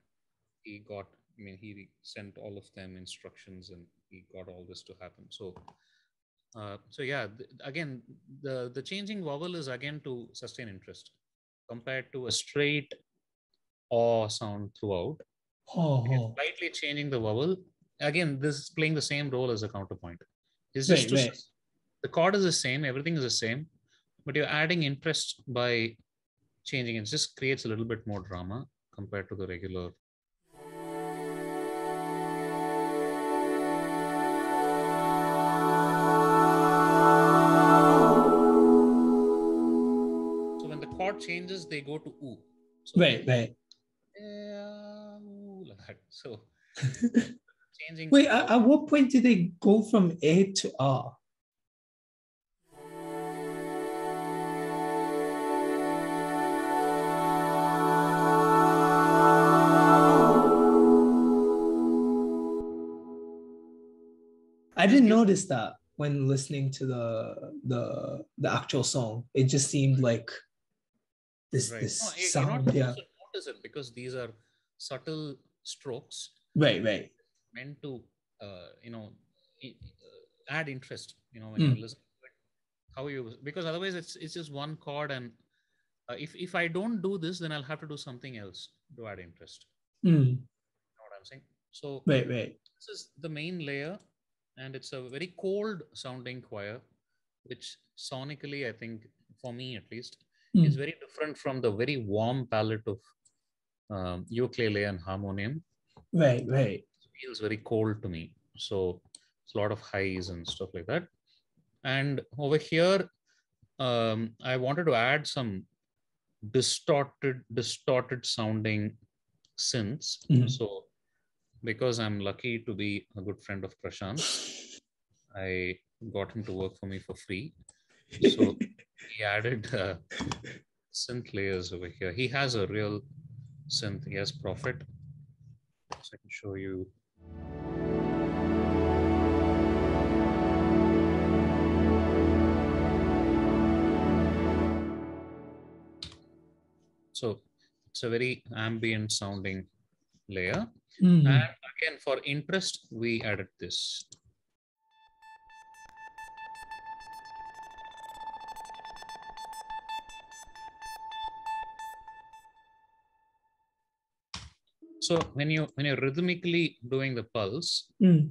he got, I mean, he sent all of them instructions and he got all this to happen. So uh, so yeah, th- again, the the changing vowel is again to sustain interest compared to a straight or sound throughout. Oh, oh. slightly changing the vowel. Again, this is playing the same role as a counterpoint. It's Right, just to, right. the chord is the same, everything is the same, but you're adding interest by changing it. Just creates a little bit more drama compared to the regular. So when the chord changes, they go to oo. So Right, right. Yeah, ooh, like that. So changing. Wait, at, at what point did they go from A to R? I didn't notice that when listening to the the the actual song. It just seemed like this Right. this No, you- you're sound. not Yeah. notice it because these are subtle strokes Right, right. meant to, uh, you know, uh, add interest. You know, when Mm. you listen how you because otherwise it's it's just one chord, and uh, if if I don't do this, then I'll have to do something else to add interest. Mm, You know what I'm saying? So right, right. this is the main layer, and it's a very cold sounding choir, which sonically, I think, for me at least, Mm. is very different from the very warm palette of um, ukulele and harmonium. Right, right. It feels very cold to me. So it's a lot of highs and stuff like that. And over here, um, I wanted to add some distorted, distorted sounding synths. Mhm. So because I'm lucky to be a good friend of Prashant, I got him to work for me for free. So he added uh, synth layers over here. He has a real He has Prophet. So I can show you. So it's a very ambient sounding layer. Mm, And again, for interest, we added this. So when you when you're rhythmically doing the pulse, mm.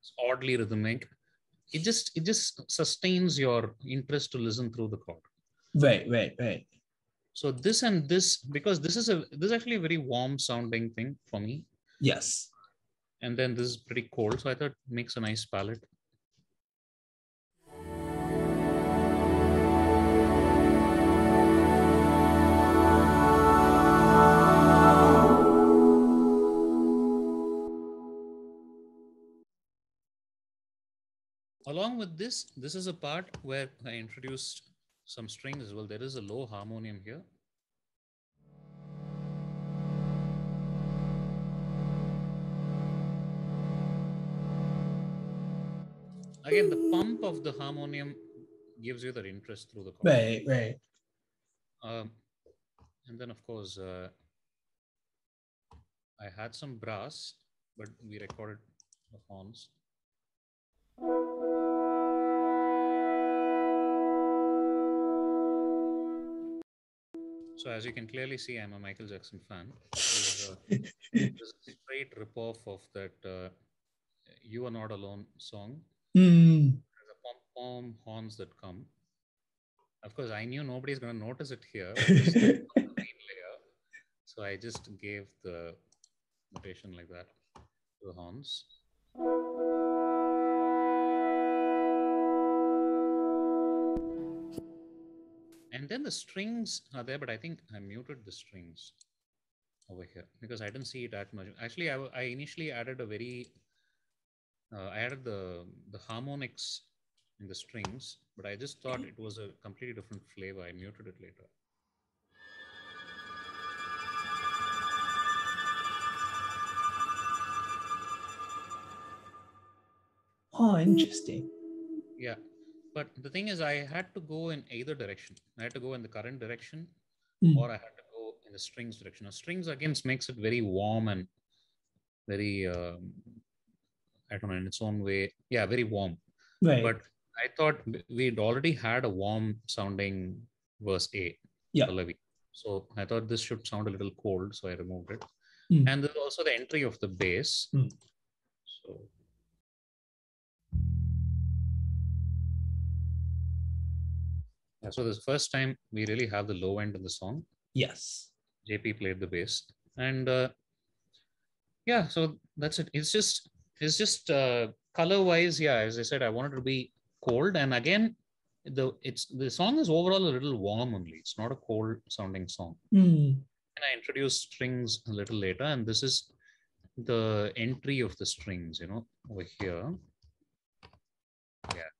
it's oddly rhythmic. It just it just sustains your interest to listen through the chord. Right, right, right. So this and this because this is a this is actually a very warm sounding thing for me. Yes. and then this is pretty cold so i thought it makes a nice palette along with this this is a part where i introduced some strings as well there is a low harmonium here again the pump of the harmonium gives you that interest through the chord. Right, right. Um, and then of course uh, i had some brass but we recorded the horns so as you can clearly see i'm a michael jackson fan This is a- this is a straight rip-off of that uh, you are not alone song Mm, the pom pom horns that come. Of course, I knew nobody's going to notice it here. it's not the main layer. So I just gave the notation like that to the horns. And then the strings are there, but I think I muted the strings over here because I didn't see it that much. Actually, I, I initially added a very uh, I added the the harmonics in the strings, but I just thought it was a completely different flavor. I muted it later. oh, interesting. Yeah, but the thing is, I had to go in either direction. I had to go in the current direction, Mm. or I had to go in the strings direction. Now, strings again makes it very warm and very um, I don't know in its own way. Yeah, very warm. Right. But I thought we'd already had a warm sounding verse A. Yeah. So I thought this should sound a little cold, so I removed it. Mm. And there's also the entry of the bass. Mm. So yeah, so this first time we really have the low end of the song. yes. JP played the bass, and uh, yeah, so that's it. It's just it's just uh, color wise, yeah. As I said, I wanted to be cold, and again, the it's the song is overall a little warm only. It's not a cold sounding song. Mm, And I introduced strings a little later, and this is the entry of the strings, you know, over here. Here,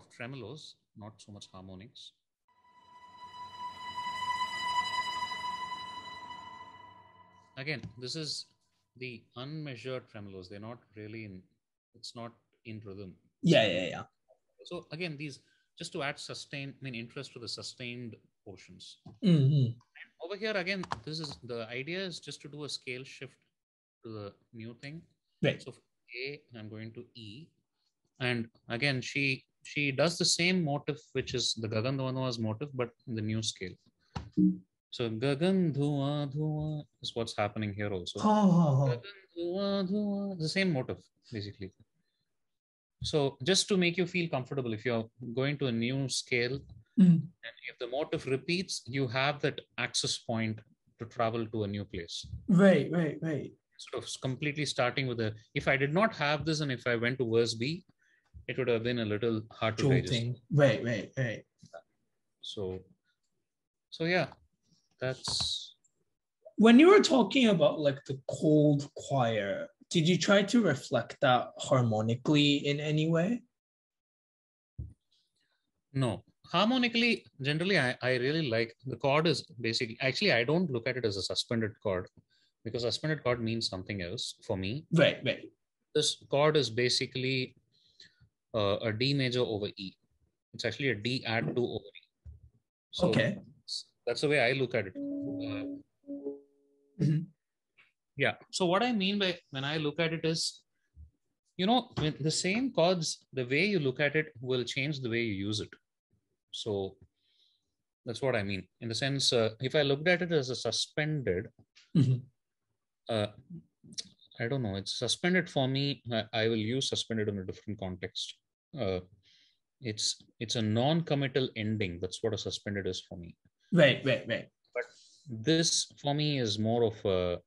of tremolos, not so much harmonics. Again, this is the unmeasured tremolos. They're not really in. It's not in rhythm. Yeah, yeah, yeah. So again, these just to add sustain, I mean, interest to the sustained portions. Mhm. Over here again, this is the idea is just to do a scale shift to the new thing. Right. So A, I'm going to E, and again, she she does the same motive, which is the Gagan Dhuvana's motive, but in the new scale. So Gagan Dhuan Dhuan is what's happening here also. Oh, Gagan Dhuan Dhuan, the same motive basically. So just to make you feel comfortable, if you're going to a new scale, Mm. and if the motive repeats, you have that access point to travel to a new place. right, right, right. Sort of completely starting with a. If I did not have this, and if I went to verse B, it would have been a little hard to digest. Jolting. Right, right, right. So, so yeah, that's When you were talking about like the cold choir, did you try to reflect that harmonically in any way? No, harmonically, generally, I, I really like the chord is basically actually I don't look at it as a suspended chord because suspended chord means something else for me. Right, right. This chord is basically uh, a D major over E. It's actually a D add to over E. So okay. that's the way I look at it. Uh, Mhm. Yeah. So what I mean by when I look at it is, you know, the same chords, the way you look at it will change the way you use it. So that's what I mean. In the sense, uh, if I looked at it as a suspended, Mhm. uh, I don't know. It's suspended for me. I, I will use suspended in a different context. Uh, it's it's a non-committal ending. That's what a suspended is for me. Right, right, right. But this for me is more of a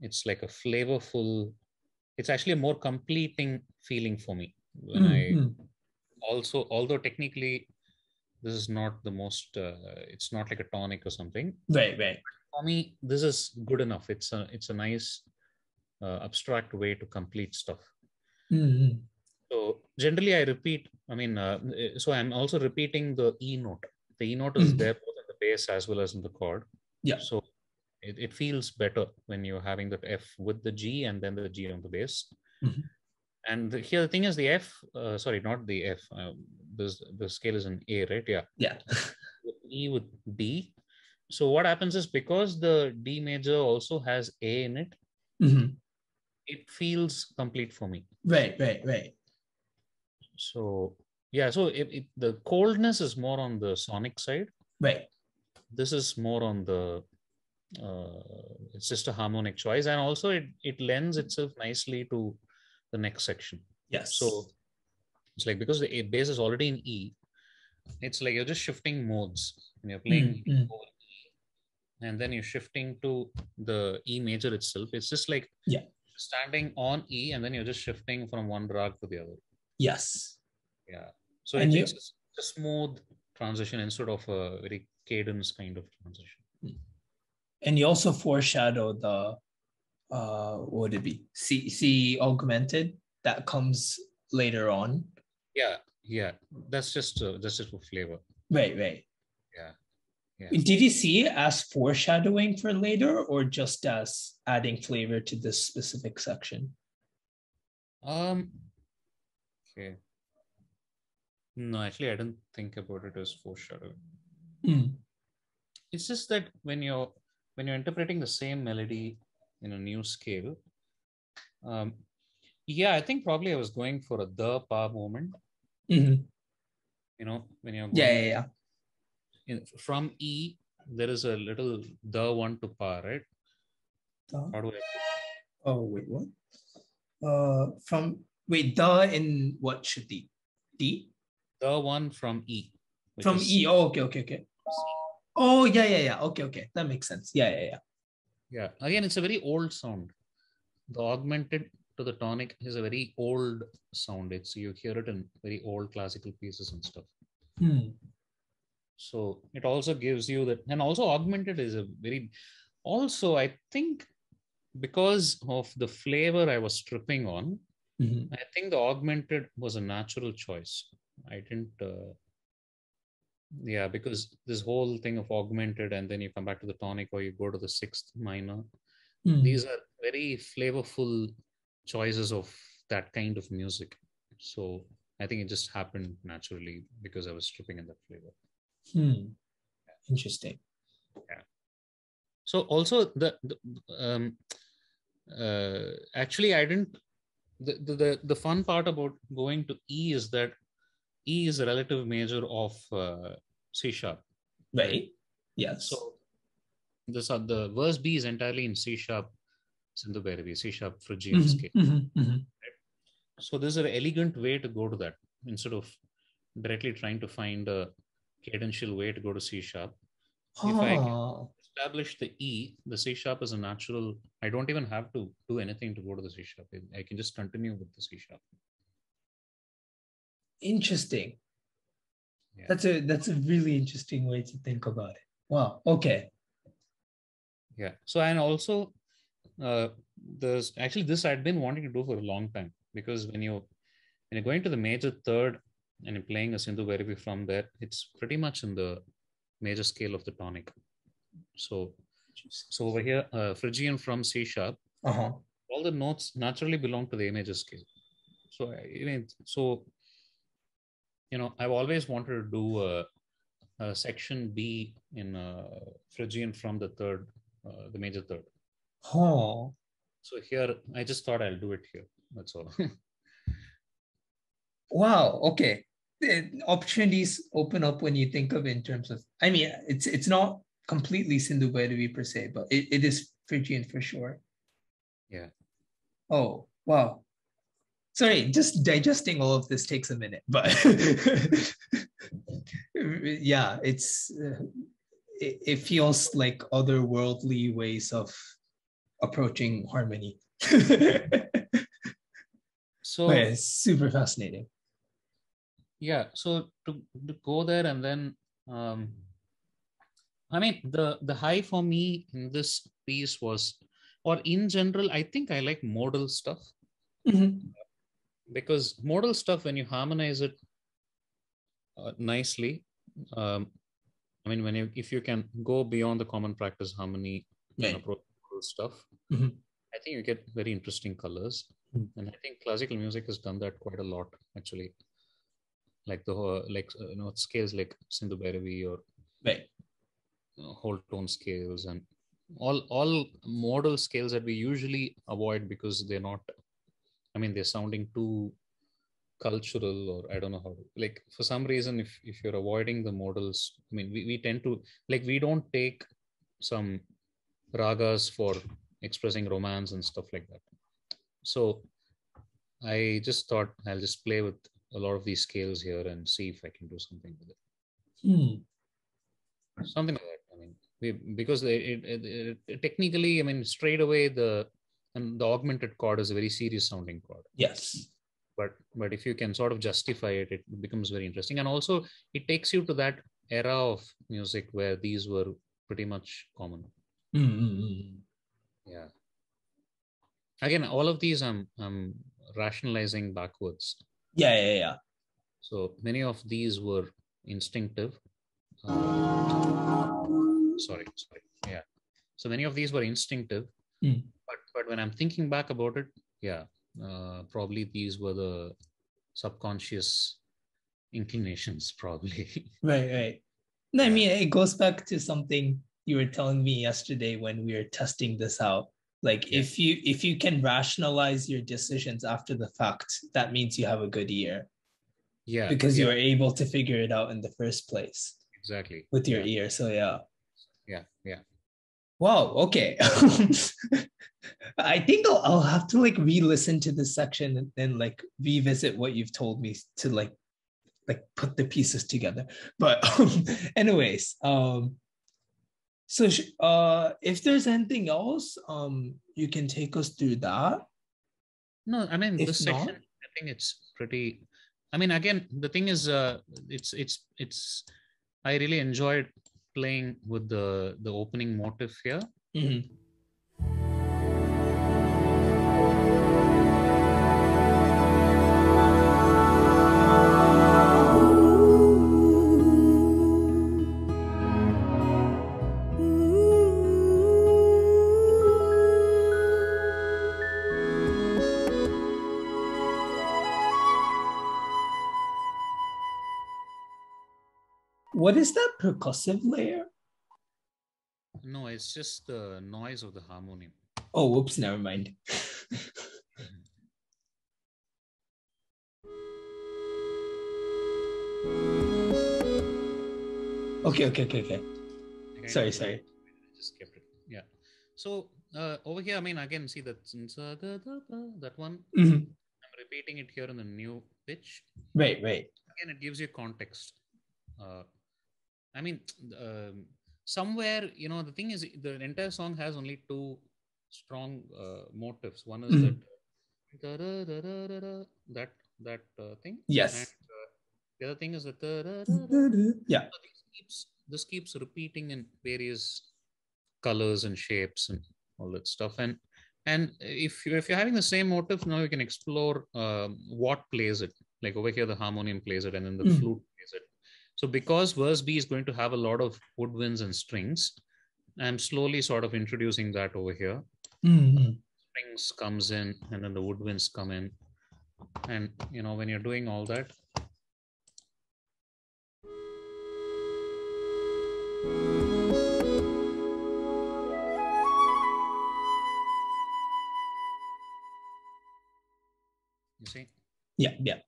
it's like a flavorful it's actually a more completing feeling for me when i Mhm. also although technically this is not the most uh, it's not like a tonic or something Right, right. for me this is good enough it's a it's a nice uh, abstract way to complete stuff Mhm. so generally i repeat i mean uh, so i'm also repeating the e note the e note is Mhm. there both in the bass as well as in the chord Yeah. so it, it feels better when you're having that f with the g and then the g on the bass Mhm. and the, here the thing is the f uh, sorry not the f uh, this the scale is in a right yeah Yeah. e with d so what happens is because the d major also has a in it Mhm. It feels complete for me Right, right, right. so yeah so it, it, the coldness is more on the sonic side Right. this is more on the uh, it's just a harmonic choice and also it, it lends itself nicely to the next section Yes. so it's like because the A- bass is already in e it's like you're just shifting modes and you're playing Mm, mm. E, and then you're shifting to the e major itself it's just like Yeah. Standing on e and then you're just shifting from one rag to the other yes. yeah so And it- you- it's a smooth transition instead of a very cadence kind of transition And you also foreshadow the uh what would it be? C C augmented that comes later on. yeah yeah that's just uh, that's just for flavor Right, right. Yeah. Did you see it as foreshadowing for later or just as adding flavor to this specific section? um okay no actually i don't think about it as foreshadowing Mm, it's just that when you're when you're interpreting the same melody in a new scale um yeah i think probably i was going for a the pa moment mhm. you know when you're Yeah, yeah, yeah. In, from e there is a little the one to pa right The- how do i Oh, wait, what? Uh, from wait, the in what should be? D the one from e from is E. Oh, okay, okay, okay. Oh yeah, yeah, yeah. Okay, okay. That makes sense. Yeah, yeah, yeah. Yeah. Again, it's a very old sound. The augmented to the tonic is a very old sound. It's you hear it in very old classical pieces and stuff. Hmm. So it also gives you that, and also augmented is a very. Also, I think because of the flavor I was stripping on, Mhm. I think the augmented was a natural choice. I didn't. Uh, yeah, because this whole thing of augmented, and then you come back to the tonic, or you go to the sixth minor. Hmm. These are very flavorful choices of that kind of music. So I think it just happened naturally because I was stripping in that flavor. Hmm. Interesting. So also the, the um, uh, actually I didn't. The, the the fun part about going to E is that E is a relative major of uh, C sharp. Right. Yes. So this are the verse B is entirely in C sharp, Sindhu Bhairavi, C sharp Phrygian Mhm, scale. mhm, mhm. So this is an elegant way to go to that instead of directly trying to find a cadential way to go to C sharp. If I Ah, Establish the E, the C sharp is a natural. I don't even have to do anything to go to the C sharp. I can just continue with the C sharp. interesting. Yeah. That's a that's a really interesting way to think about it. Wow. Okay. Yeah. So and also, uh, there's actually this I'd been wanting to do for a long time because when you when you're going to the major third and you're playing a Sindhu Bhairavi from there, it's pretty much in the major scale of the tonic. So so over here, uh, Phrygian from C sharp, Uh huh. all the notes naturally belong to the A major scale. So I I mean, so you know, I've always wanted to do a, a section B in uh, Phrygian from the third, uh, the major third. Oh. So here, I just thought I'll do it here. That's all. Wow. Okay. Opportunities open up when you think of it in terms of. I mean, it's it's not completely Sindhu Bhairavi per se, but it, it is Phrygian for sure. yeah. Oh, wow. Sorry, just digesting all of this takes a minute, but yeah, it's uh, it, it feels like otherworldly ways of approaching harmony. So But it's super fascinating. Yeah, so to, to go there and then, um, I mean, the the high for me in this piece was, or in general, I think I like modal stuff. Mhm. because modal stuff when you harmonize it uh, nicely um, i mean when you if you can go beyond the common practice harmony and Right. approach stuff Mhm. i think you get very interesting colors Mm. and i think classical music has done that quite a lot actually like the whole like uh, you know scales like sindhu Bhairavi or Right. uh, whole tone scales and all all modal scales that we usually avoid because they're not i mean they're sounding too cultural or i don't know how like for some reason if if you're avoiding the modals i mean we, we tend to like we don't take some ragas for expressing romance and stuff like that so i just thought i'll just play with a lot of these scales here and see if i can do something with it Hmm. something like that. I mean, we, because it, it, it, it- technically, I mean, straight away the and the augmented chord is a very serious sounding chord. Yes. But but if you can sort of justify it, it becomes very interesting. And also, it takes you to that era of music where these were pretty much common. Mm-hmm. Yeah. Again, all of these I'm I'm rationalizing backwards. Yeah, yeah, yeah. So many of these were instinctive. Uh, sorry, sorry. Yeah. So many of these were instinctive. Hmm. But but when I'm thinking back about it, yeah, uh, probably these were the subconscious inclinations, probably. Right, right. No, I mean it goes back to something you were telling me yesterday when we were testing this out. Like Yeah. if you if you can rationalize your decisions after the fact, that means you have a good ear yeah. because yeah, you were able to figure it out in the first place exactly with your yeah, ear. So yeah. Yeah, yeah. Wow. Okay. I think I'll, I'll have to like re-listen to this section and then like revisit what you've told me to like like put the pieces together. But um, anyways, um, So, uh, if there's anything else, um, you can take us through that. No, I mean If this not- section. I think it's pretty. I mean, again, the thing is, uh, it's it's it's. I really enjoyed playing with the the opening motif here. Mhm. What is that percussive layer? No, it's just the noise of the harmonium. Oh, whoops, never mind. okay, okay, okay, okay. Sorry, sorry. I just kept it. Yeah. So uh, over here, I mean, again, see that that one. Mhm. I'm repeating it here in the new pitch. Right, right. Again, it gives you context. Uh, I mean, um, somewhere you know the thing is the entire song has only two strong uh, motives. One is Mhm. that da-da-da-da-da-da, that that uh, thing. Yes. And, uh, the other thing is that. Yeah. So this keeps this keeps repeating in various colors and shapes and all that stuff. And and if you if you're having the same motive, now you can explore um, what plays it. Like over here, the harmonium plays it, and then the Mm. flute. So because verse B is going to have a lot of woodwinds and strings, I'm slowly sort of introducing that over here. Mhm. Strings comes in, and then the woodwinds come in, and you know when you're doing all that, you see. Yeah, yeah.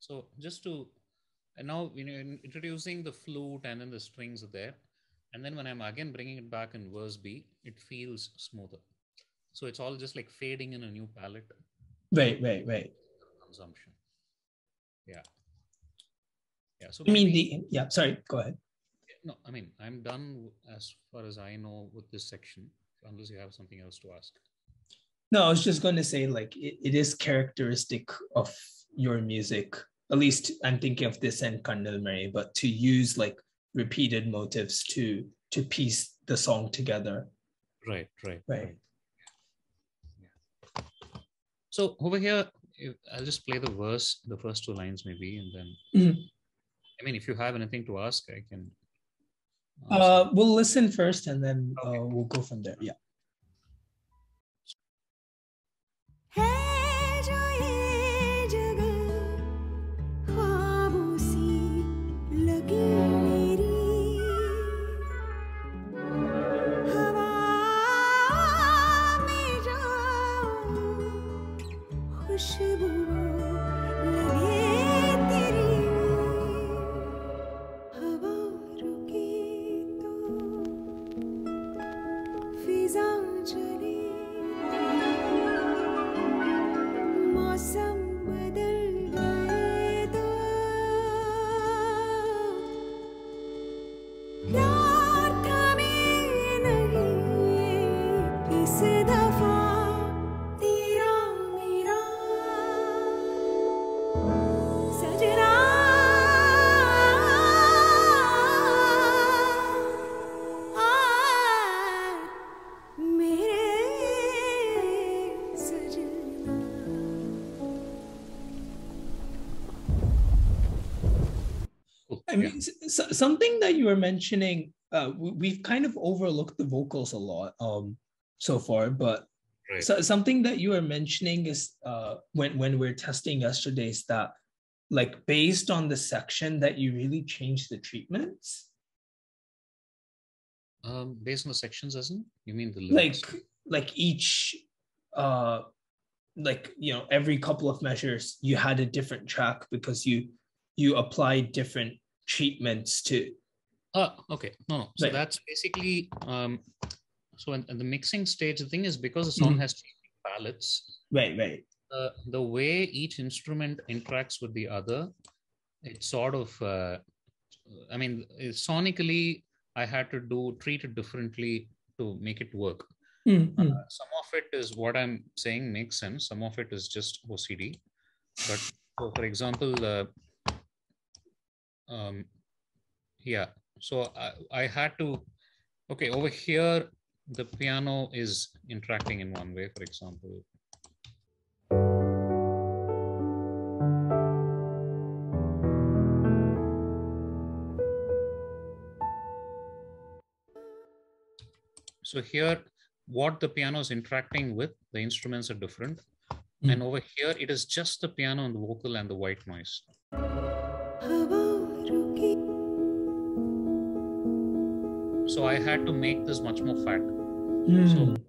So just to and now you know introducing the flute and then the strings are there, and then when I'm again bringing it back in verse B, it feels smoother. So it's all just like fading in a new palette Wait, wait, wait. consumption. Yeah. Yeah. So I mean, the yeah. Sorry, go ahead. no, I mean I'm done as far as I know with this section, unless you have something else to ask. No, I was just going to say, like, it, it is characteristic of your music. At least I'm thinking of this and Kandil Mary, but to use like repeated motives to to piece the song together. Right, right, Right. So over here, I'll just play the verse, the first two lines maybe, and then Mhm. I mean, if you have anything to ask, I can. ask. Uh, we'll listen first, and then uh, we'll go from there. Yeah. Something that you were mentioning, uh, we, we've kind of overlooked the vocals a lot um, so far, but Right. so, something that you were mentioning is uh, when when we are testing yesterday is that like based on the section that you really change the treatments, Um, based on the sections, isn't you mean the like like each uh like you know every couple of measures you had a different track because you you applied different treatments too. Ah, okay. No, no. So Right. that's basically um, so in, in the mixing stage, the thing is because the song Mhm. has changing palettes, right right uh, the way each instrument interacts with the other, it sort of, uh, I mean, uh, sonically, I had to do treat it differently to make it work. Mm, mm. Uh, some of it is what I'm saying makes sense. Some of it is just OCD. But so for example, uh, um, yeah. So I, I had to. Okay, over here the piano is interacting in one way. For example, So here, what the piano is interacting with, the instruments are different. Mm. And over here, it is just the piano and the vocal and the white noise. So I had to make this much more fat. Mm.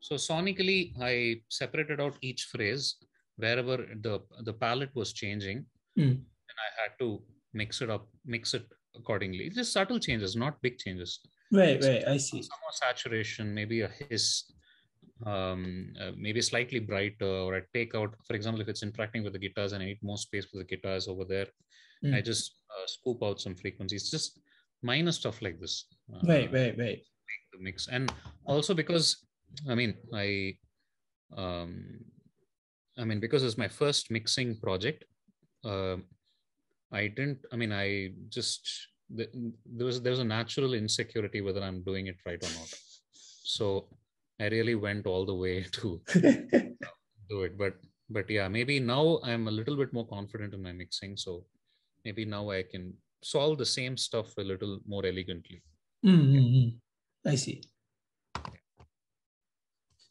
So sonically, I separated out each phrase wherever the, the palette was changing. Mm. And I had to mix it up, mix it accordingly. It's just subtle changes, not big changes. Right, right. I see. some more saturation, maybe a hiss, um, uh, maybe slightly brighter, or I take out, for example, if it's interacting with the guitars and I need more space for the guitars over there, Mm. I just uh, scoop out some frequencies, just minor stuff like this. Uh, Right, right, right. The mix, and also because, I mean, I, um, I mean, because it's my first mixing project, uh, I didn't. I mean, I just th- there was there was a natural insecurity whether I'm doing it right or not. So I really went all the way to do it. But but yeah, maybe now I'm a little bit more confident in my mixing. So maybe now I can solve the same stuff a little more elegantly. Mm, mm, mm. I see.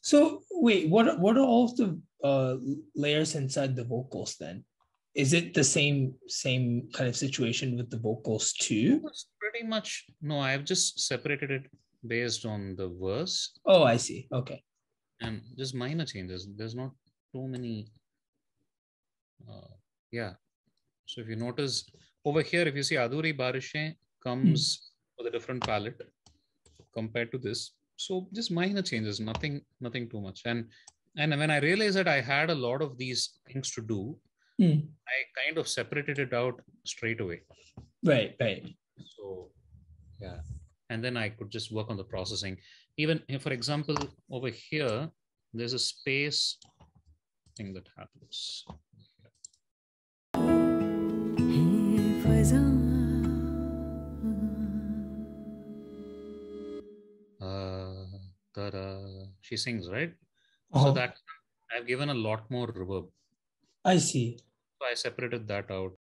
So wait, what are- what are all of the uh, layers inside the vocals then? Is it the same same kind of situation with the vocals too? It's pretty much no. I've just separated it based on the verse Oh, I see. Okay. and just minor changes. There's not too many. Uh, yeah. So if you notice over here, if you see Aduri Barishe comes with a different palette compared to this. So just minor changes, nothing, nothing too much. And and when I realized that I had a lot of these things to do, Mm. I kind of separated it out straight away. Right, right. So, yeah. And then I could just work on the processing. Even if, for example, over here, there's a space thing that happens. her uh, she sings right? Uh-huh. so that i've given a lot more reverb. I see. So i separated that out.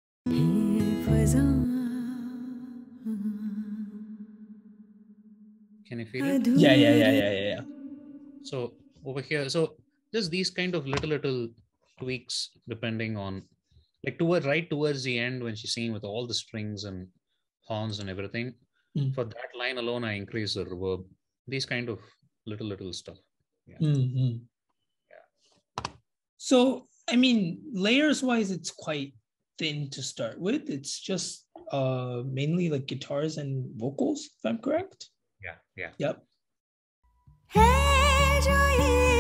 Can you feel it? Yeah yeah yeah yeah yeah, so over here so just these kind of little little tweaks depending on like toward right towards the end when she's singing with all the strings and horns and everything mm. for that line alone i increase the reverb. These kind of little little stuff. Mhm. So, I mean, layers wise, it's quite thin to start with. It's just uh mainly like guitars and vocals, if I'm correct. Yeah, yeah. Yep. है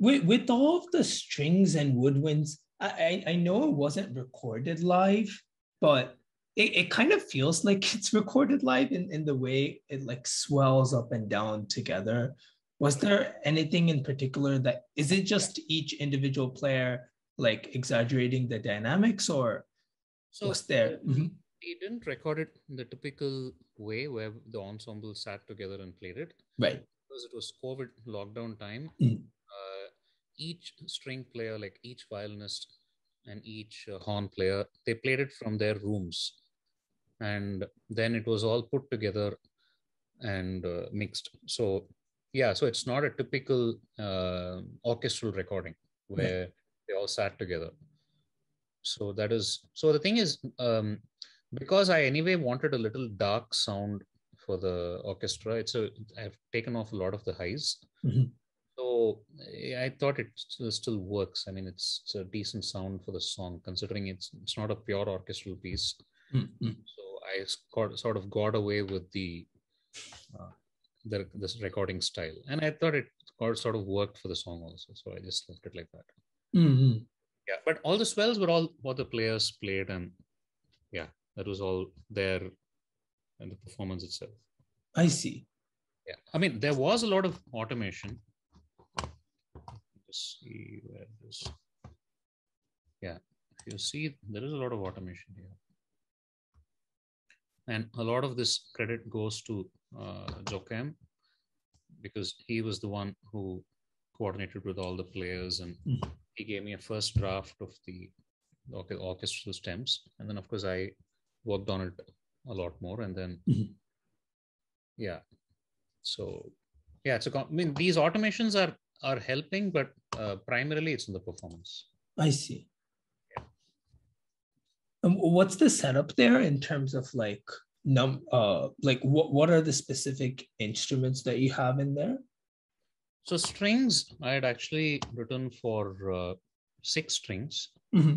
with with all of the strings and woodwinds, I I, I know it wasn't recorded live, but it, it kind of feels like it's recorded live in, in the way it like swells up and down together. Was there anything in particular that is it just each individual player like exaggerating the dynamics or So was there? Mhm. we didn't record it in the typical way where the ensemble sat together and played it. Right. because it was COVID lockdown time, Mm. Each string player, like each violinist and each uh, horn player, they played it from their rooms. And then it was all put together and uh, mixed. So, yeah, so it's not a typical uh, orchestral recording where they all sat together. so that is so the thing is um, because I anyway wanted a little dark sound for the orchestra. It's a I've taken off a lot of the highs, Mhm. So eh, I thought it still, works. I mean, it's, it's a decent sound for the song, considering it's it's not a pure orchestral piece. Mhm. So I got, sort of got away with the uh, the this recording style, and I thought it got, sort of worked for the song also. So I just left it like that. Mhm. Yeah, but all the swells were all what the players played, and yeah, that was all there in the performance itself. I see. Yeah, I mean there was a lot of automation. See where it is. Yeah, you see, there is a lot of automation here, and a lot of this credit goes to uh, Joachim because he was the one who coordinated with all the players and Mhm. he gave me a first draft of the orchestral stems and then of course i worked on it a lot more and then Mhm. yeah so yeah it's a i mean these automations are are helping but uh, primarily it's in the performance I see. Um, what's the setup there in terms of like num uh like what what are the specific instruments that you have in there? so strings i had actually written for uh, six strings Mhm.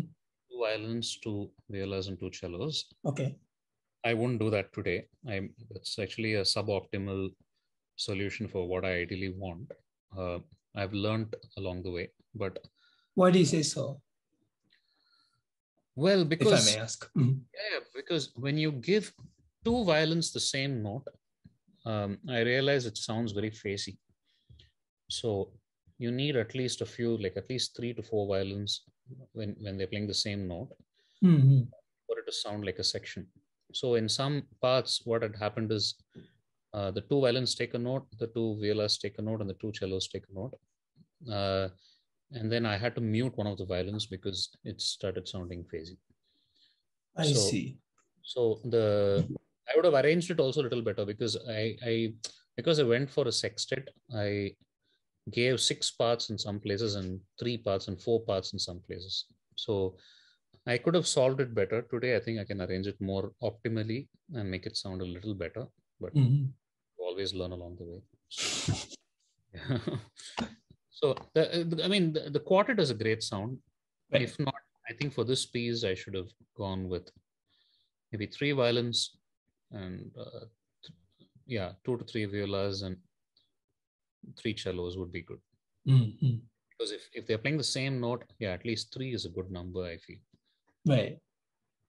two violins two violas and two cellos Okay. I wouldn't do that today. I'm that's actually a suboptimal solution for what I ideally want. Uh, I've learned along the way, but Why do you say so? well, because If I may ask. Mhm. yeah, because when you give two violins the same note, um, I realize it sounds very phasey. So you need at least a few, like at least three to four violins when when they're playing the same note. Mhm. for it to sound like a section. So in some parts, what had happened is uh, the two violins take a note, the two violas take a note, and the two cellos take a note. Uh, and then I had to mute one of the violins because it started sounding crazy. I So- see. So the I would have arranged it also a little better because I, I because I went for a sextet, I gave six parts in some places and three parts and four parts in some places. So I could have solved it better. Today I think I can arrange it more optimally and make it sound a little better, but Mhm. Always learn along the way. so the, I mean the, the quartet is a great sound. Right. If not, I think for this piece I should have gone with maybe three violins and uh, th- yeah, two to three violas and three cellos would be good. Mhm. Because if, if they're playing the same note, yeah, at least three is a good number, I feel. Right.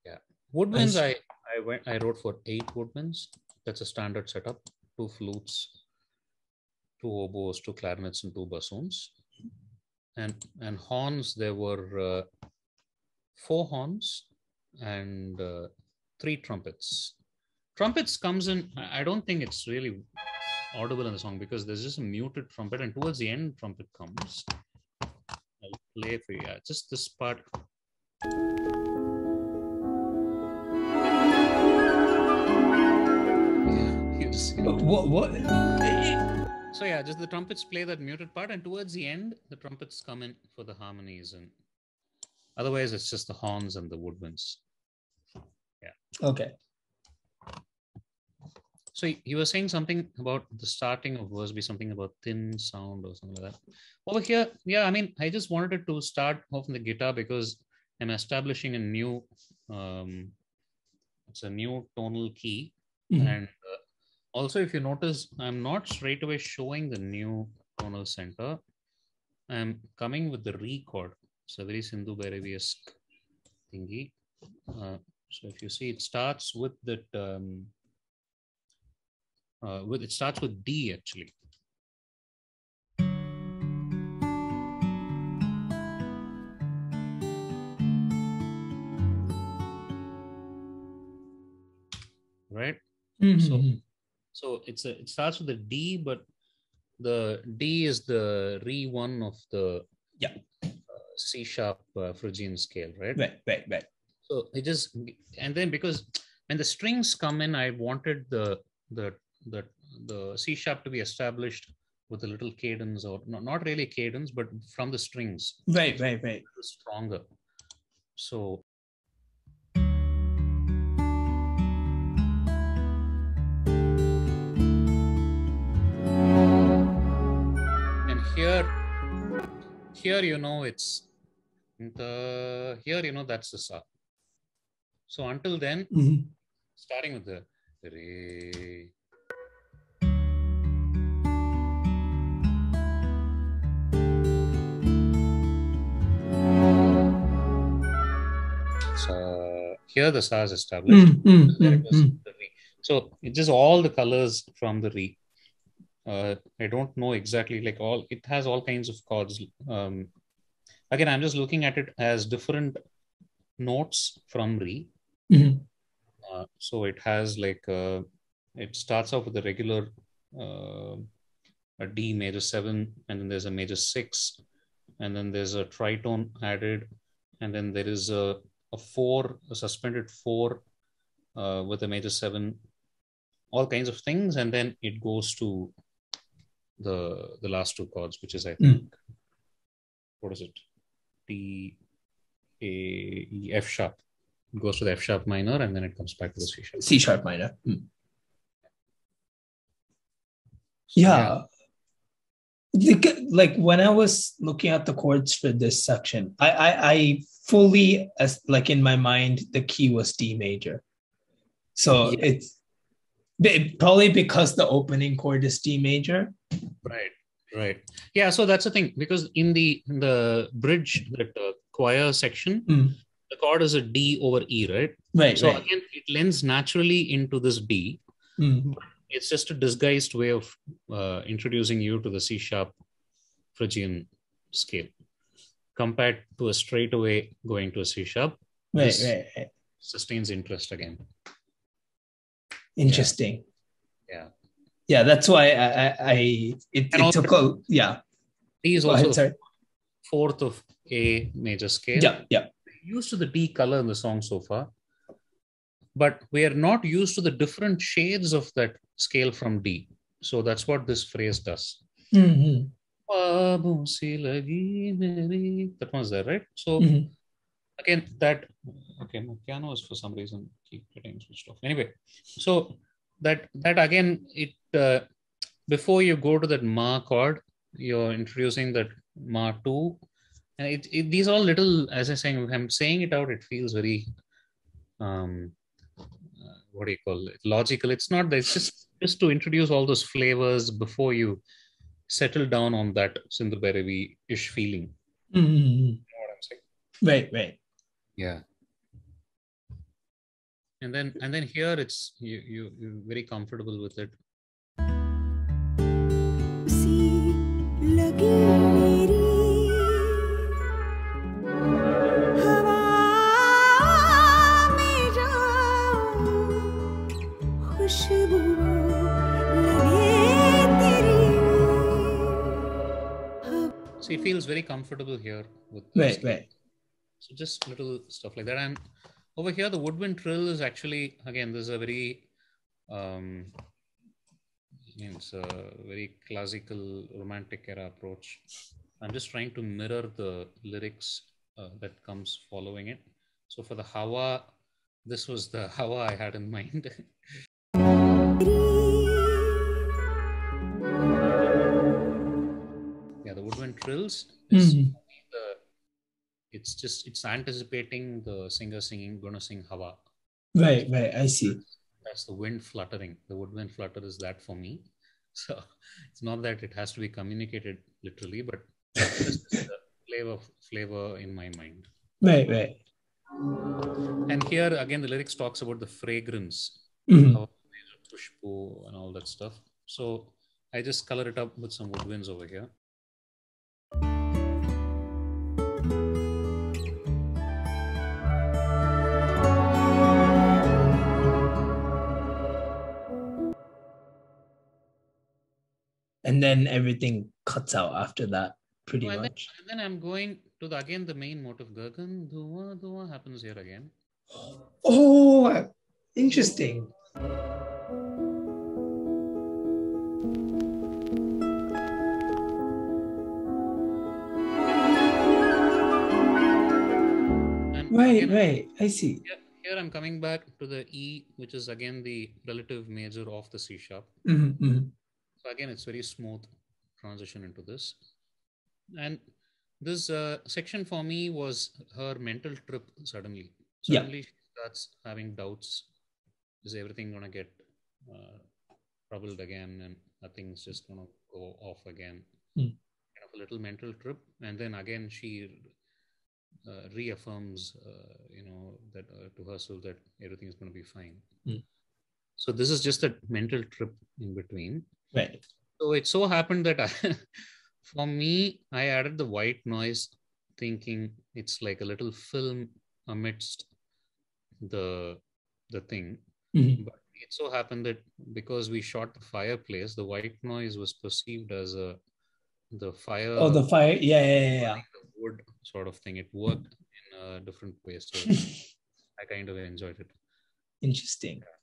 Yeah. Woodwinds. I, I went I wrote for eight woodwinds. That's a standard setup. Two flutes, two oboes, two clarinets, and two bassoons. And and horns, there were uh, four horns and uh, three trumpets. Trumpets comes in. I don't think it's really audible in the song because there's just a muted trumpet, and towards the end, trumpet comes. I'll play for you. Yeah, just this part. What what So yeah, just the trumpets play that muted part, and towards the end, the trumpets come in for the harmonies, and otherwise, it's just the horns and the woodwinds. Yeah. Okay. So you were saying something about the starting of verse be something about thin sound or something like that. Over here, yeah, I mean, I just wanted to start off on the guitar because I'm establishing a new, um, it's a new tonal key, Mhm. and also if you notice, I'm not straight away showing the new tonal center. I'm coming with the record. It's a very Sindhu Bhairavi-esque thingy. Uh, so if you see, it starts with that. Um, uh, with it starts with D actually. Right. Mhm. So it's a it starts with a D, but the D is the re one of the Yeah. uh, C sharp uh, Phrygian scale, right? Right, right, right. So it just and then because when the strings come in, I wanted the the the the C sharp to be established with a little cadence or not, not really cadence, but from the strings Right, right, right. stronger. So here you know it's the here you know that's the sa. So until then, Mhm. starting with the re. So here the sa is established. Mm, mm, Then it. So it's just all the colors from the re. Uh, I don't know exactly like all. It has all kinds of chords. Um, again, I'm just looking at it as different notes from re. Mhm. Uh, so it has like uh, it starts off with a regular uh, a D major seven, and then there's a major six, and then there's a tritone added, and then there is a, a four, a suspended four uh, with a major seven, all kinds of things, and then it goes to the the last two chords, which is I think what is it? D A E F sharp. It goes to the F sharp minor and then it comes back to the C sharp. C sharp minor. Mm. So, Yeah. The- Like when I was looking at the chords for this section, I I, I fully as like in my mind the key was D major. So Yeah. it's probably because the opening chord is D major. Right, right. Yeah, so that's the thing because in the in the bridge, that uh, choir section, Mm. the chord is a D over E, right? Right. So right. again, it lends naturally into this D. Mm. It's just a disguised way of uh, introducing you to the C sharp Phrygian scale, compared to a straightaway going to a C sharp. Right, right, right. sustains interest again interesting. Yeah. Yeah, yeah that's why i i, I it, it took a, yeah. D is also ahead, fourth of a major scale. Yeah yeah. Used to the d color in the song so far but we are not used to the different shades of that scale from d. So that's what this phrase does. Mm-hmm. That one's there, right? So mm-hmm again, that okay, my piano is for some reason keep getting switched off. Anyway, so that that again, it uh, before you go to that Ma chord, you're introducing that Ma two, and it, it these all little as I'm saying, I'm saying it out, it feels very um uh, what do you call it logical it's not that it's just just to introduce all those flavors before you settle down on that Sindhu ish feeling you Mhm. know what i'm saying Right, right yeah and then and then here it's you, you you're very comfortable with it So he feels very comfortable here. With where, where? So just little stuff like that. And over here the woodwind trill is actually again this is a very um it's a very classical romantic era approach. I'm just trying to mirror the lyrics uh, that comes following it. So for the hawa this was the hawa i had in mind. Yeah the woodwind trills is Mhm. the it's just it's anticipating the singer singing gonna sing hawa Right, right. I see. that's the wind fluttering the woodwind flutter is that for me so it's not that it has to be communicated literally but is the flavor flavor in my mind Right, right. and here again the lyrics talks about the fragrance Mhm. pushpo and all that stuff so i just color it up with some woodwinds over here And then everything cuts out after that, pretty So, and, then, much. and then i'm going to the again the main motive gagan dhuan dhuan happens here again Oh, interesting. Right, again, right. I see. Here, here I'm coming back to the E, which is again the relative major of the C sharp. Mhm, mhm. So again, it's very smooth transition into this. And this uh, section for me was her mental trip suddenly. Yeah. Suddenly she starts having doubts. Is everything going to get uh, troubled again and nothing's just going to go off again? Hmm. Kind of a little mental trip. And then again, she uh, reaffirms, uh, you know, that uh, to herself that everything is going to be fine. Hmm. So this is just a mental trip in between. Right. So it so happened that I, for me, I added the white noise, thinking it's like a little film amidst the the thing. Mhm. But it so happened that because we shot the fireplace, the white noise was perceived as a the fire Oh, the fire. Yeah, yeah, yeah, yeah. the wood sort of thing. It worked in a different way. So I kind of enjoyed it. Interesting. Yeah.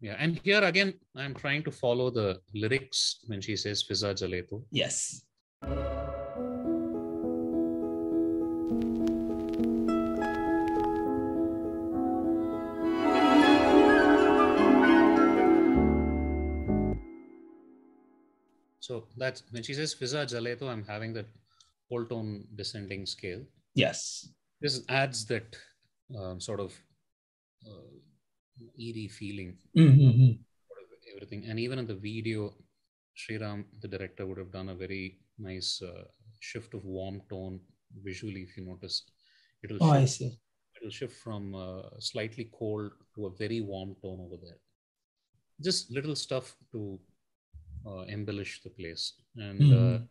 Yeah, and here again, I'm trying to follow the lyrics when she says Fiza Jaleto. Yes. So that's when she says Fiza Jaleto, I'm having that whole tone descending scale. Yes. This adds that um, sort of uh, eerie feeling, Mhm. everything. And even in the video, Sriram, the director, would have done a very nice uh, shift of warm tone visually. If you notice, it'll Oh, I shift, see. it'll shift from uh, slightly cold to a very warm tone over there. Just little stuff to uh, embellish the place, and uh, Mhm.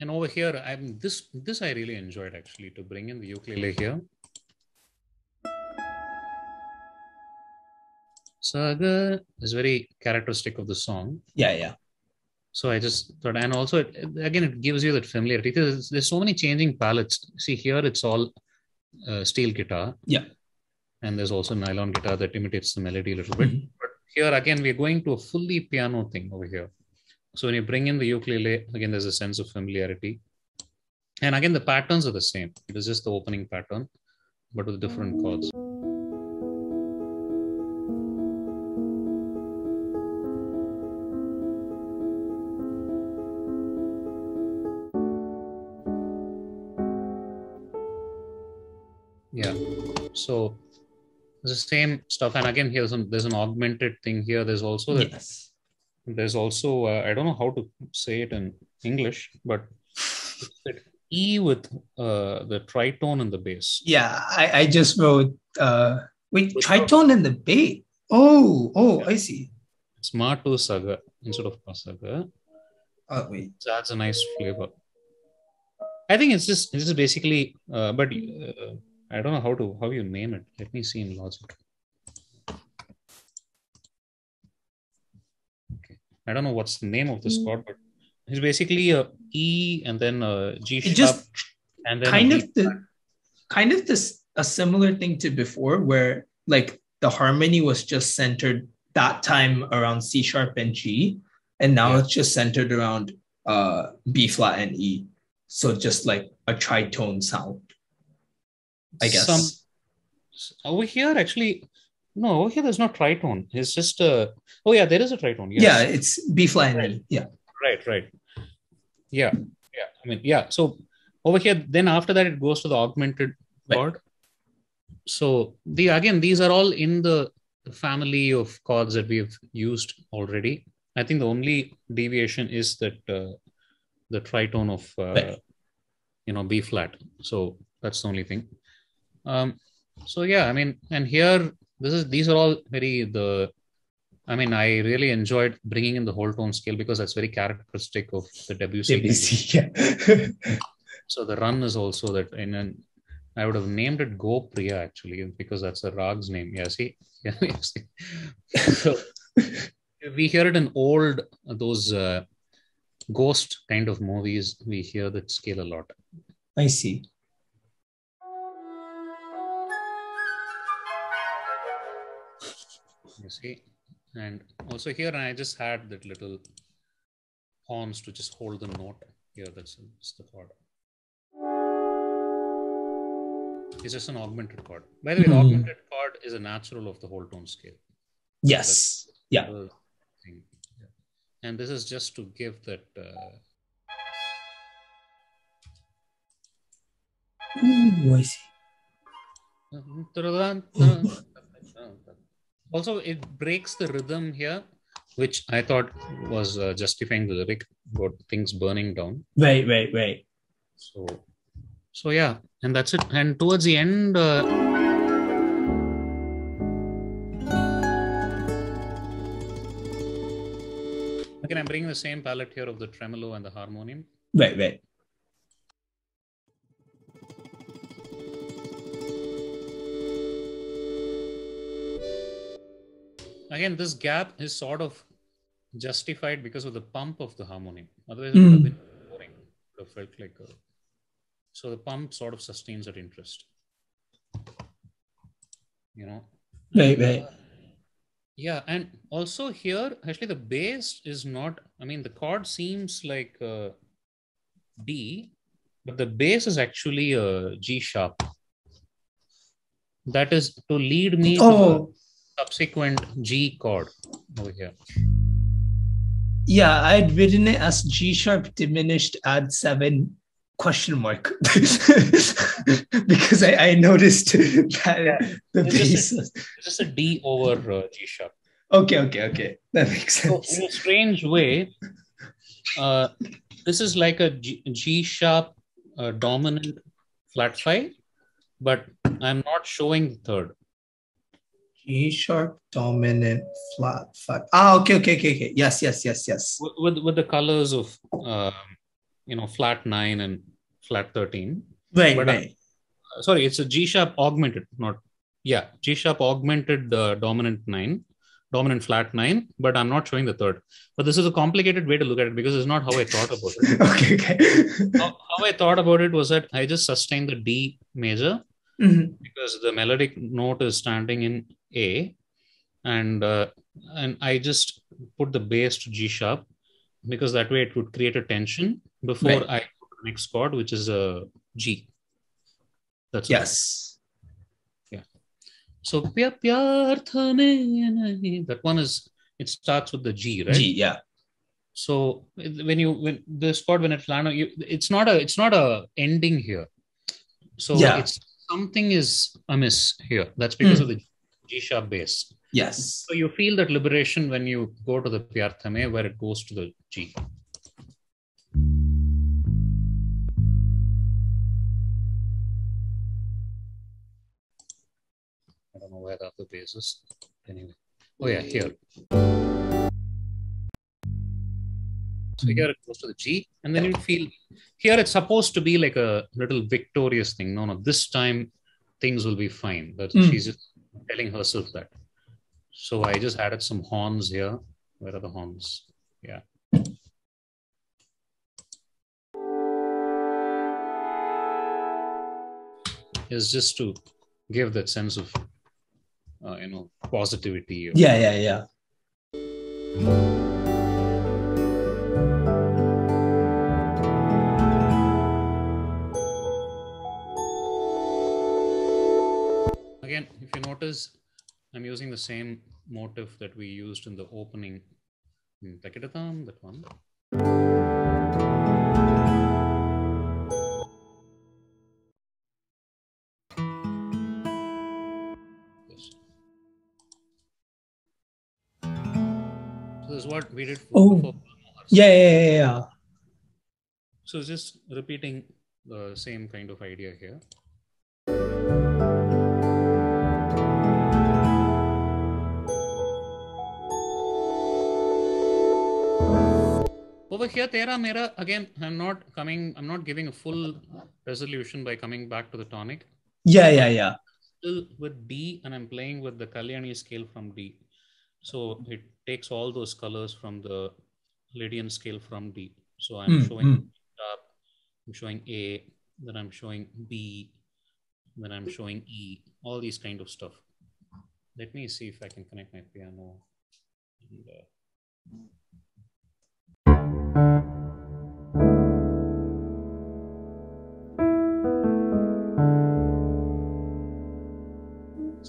and over here, I'm this this I really enjoyed actually to bring in the ukulele here. Saga is very characteristic of the song. Yeah, yeah. So I just thought, and also it, again, it gives you that familiarity. There's, there's so many changing palettes. See here, it's all uh, steel guitar. Yeah. And there's also nylon guitar that imitates the melody a little bit. Mhm. But here again, we're going to a fully piano thing over here. So when you bring in the ukulele, again, there's a sense of familiarity. And again, the patterns are the same. It is just the opening pattern, but with different chords. Yeah. So the same stuff. And again, here's some there's an augmented thing here. There's also that Yes. there's also uh, I don't know how to say it in English, but it's E with uh, the tritone in the bass. Yeah, I, I just wrote uh wait, Which tritone and the bait. Oh, oh, I see. It's Ma to Saga instead of Pasaga. Oh wait. It adds a nice flavor. I think it's just this is basically, uh, but uh, I don't know how to how you name it. Let me see in Logic. Okay, I don't know what's the name of this chord, but it's basically a E and then a G It sharp just and then kind of the kind of this a similar thing to before where like the harmony was just centered that time around C sharp and G, and now Yeah. it's just centered around uh B flat and E. So just like a tritone sound, I guess. Some over here actually no over here there's no tritone. It's just a oh yeah there is a tritone. Yes. Yeah, it's B flat E. Yeah. right right yeah yeah i mean yeah so over here then after that it goes to the augmented Right. chord so the again these are all in the the family of chords that we've used already i think the only deviation is that uh, the tritone of uh, Right. you know b flat so that's the only thing um so yeah i mean and here this is these are all very the I mean, I really enjoyed bringing in the whole tone scale because that's very characteristic of the Debussy. Debussy, yeah. So the run is also that, and then I would have named it Gopriya actually because that's a rag's name. Yeah, see, yeah, see. so we hear it in old those uh, ghost kind of movies. We hear that scale a lot. I see. You see, and also here I just had that little horns to just hold the note here. That's, the chord. It's just an augmented chord. By the way, Mhm. augmented chord is a natural of the whole tone scale. Yes. Yeah. Yeah. And this is just to give that. Uh, Ooh, I see. Also, it breaks the rhythm here, which I thought was uh, justifying the lyric about things burning down. Right, right, right. So, so yeah, and that's it. And towards the end, uh, again, I'm bringing the same palette here of the tremolo and the harmonium. Right, right. Again, this gap is sort of justified because of the pump of the harmonium. Otherwise, it would have Mm. been boring. It would have felt like a... So the pump sort of sustains that interest. You know? Right, right. Yeah, and also here, actually, the bass is not. I mean, the chord seems like uh, D, but the bass is actually a G sharp. That is to lead me to Oh, subsequent G chord over here. yeah. I'd written it as G sharp diminished add seven question mark because I, I noticed that the It's just bass. It's just a D over uh, G sharp. Okay, okay, okay. That makes So sense. in a strange way, uh, this is like a G, G sharp uh, dominant flat five, but I'm not showing the third. G sharp dominant flat five. Ah, okay, okay, okay, okay. Yes, yes, yes, yes. with with, the colors of um, you know flat 9 and flat 13 Right, But, uh, right. Uh, sorry it's a g sharp augmented not yeah g sharp augmented uh, dominant 9 dominant flat 9 but i'm not showing the third but this is a complicated way to look at it because it's not how i thought about it okay, okay. how, how i thought about it was that i just sustained the d major Mhm. because the melodic note is standing in A, and uh, and I just put the bass to G sharp because that way it would create a tension before Right. I put the next chord, which is a G. That's. Yes. So "Pya- pyar tha mein nahi," that one is it starts with the G, right? G, yeah. So when you when this chord when it's land, you, it's not a it's not a ending here. So Yeah. it's something is amiss here. That's because Mm. of the G sharp bass. Yes. So you feel that liberation when you go to the Pyarthame where it goes to the G. I don't know where the other bass is. Anyway. Oh yeah, here. So here it goes to the G, and then you feel here it's supposed to be like a little victorious thing. No, no, this time things will be fine. But Mm. she's just telling herself that. So I just added some horns here. Where are the horns? Yeah. Is just to give that sense of, uh, you know, positivity. or- Yeah, yeah, yeah. Notice, I'm using the same motif that we used in the opening. Hmm, Takitatam, that one. Yes. So this is what we did for, Oh. for Yeah, yeah, yeah, yeah. So just repeating the same kind of idea here. Over here, Tera Mera, again, I'm not coming, I'm not giving a full resolution by coming back to the tonic. Yeah, yeah, yeah. Still with D, and I'm playing with the Kalyani scale from D. So it takes all those colors from the Lydian scale from D. So I'm Mm, showing mm. sharp, I'm showing A, then I'm showing B, then I'm showing E, all these kind of stuff. Let me see if I can connect my piano. And, uh, So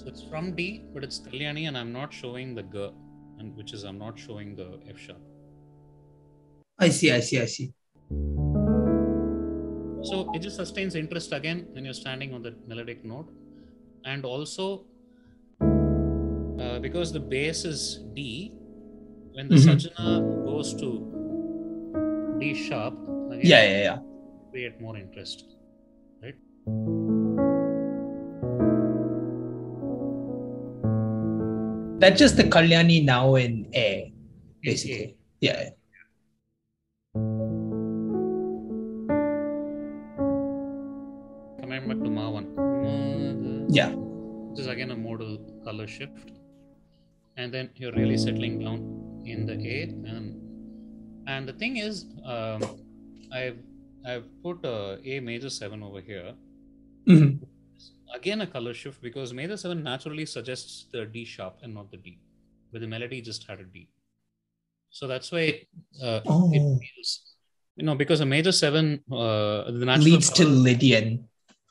it's from D, but it's Kalyani, and I'm not showing the G, and which is I'm not showing the F sharp. I see, I see, I see. So it just sustains interest again when you're standing on the melodic note, and also uh, because the bass is D, when the Mhm. sajana goes to D sharp, again, Yeah, yeah, yeah. create more interest, right? That's just the Kalyani now in A, basically. Yeah. Coming back to Ma one. Mm-hmm. Yeah. This is again a modal color shift. And then you're really settling down in the A. And and the thing is, um, I've I've put uh, A major seven over here. Mhm. Again a color shift because major seven naturally suggests the D sharp and not the D. But the melody just had a D. So that's why uh, Oh. it feels you know because a major seven uh, the natural Leads to Lydian.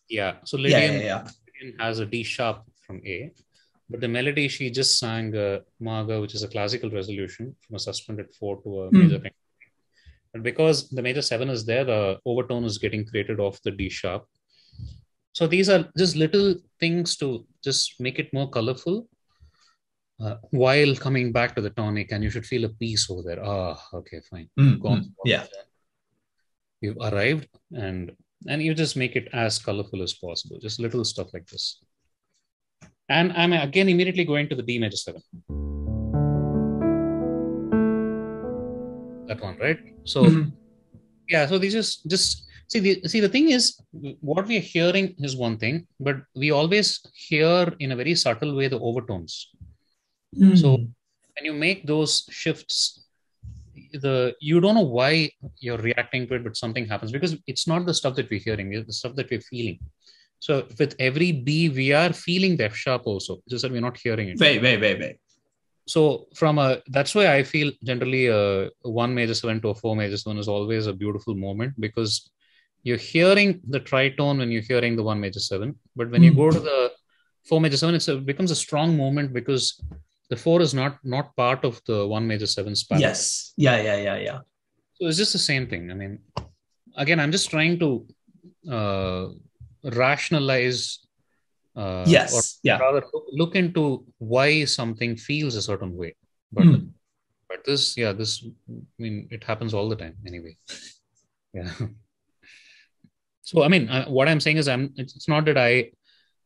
yeah. So Lydian yeah, yeah. yeah. Lydian has a D sharp from A, but the melody she just sang uh, Maga, which is a classical resolution from a suspended four to a Hmm. major. But because the major seven is there, the overtone is getting created off the D sharp. So these are just little things to just make it more colorful. Uh, while coming back to the tonic, and you should feel a peace over there. Ah, okay, fine. Mm, Gone. mm, yeah. You've arrived, and and you just make it as colorful as possible. Just little stuff like this. And I'm again immediately going to the D major seven. One, right? So Mhm. yeah, so these is just see the see the thing is what we are hearing is one thing, but we always hear in a very subtle way the overtones. So Mm. when you make those shifts the you don't know why you're reacting to it but something happens because it's not the stuff that we're hearing it's the stuff that we're feeling so with every b we are feeling the f sharp also just that we're not hearing it Right, right, right, right. So from a that's why i feel generally a one major seven to a four major seven is always a beautiful moment because you're hearing the tritone when you're hearing the one major seven but when you Hmm. go to the four major seven it's a, becomes a strong moment because the four is not not part of the one major seven palette. Yes. Yeah, yeah, yeah, yeah. So it's just the same thing. I mean, again, I'm just trying to uh, rationalize. Uh, yes. Or yeah. rather, look, look into why something feels a certain way. But Mm. but this, yeah, this. I mean, it happens all the time anyway. Yeah. So I mean, uh, what I'm saying is, I'm. It's not that I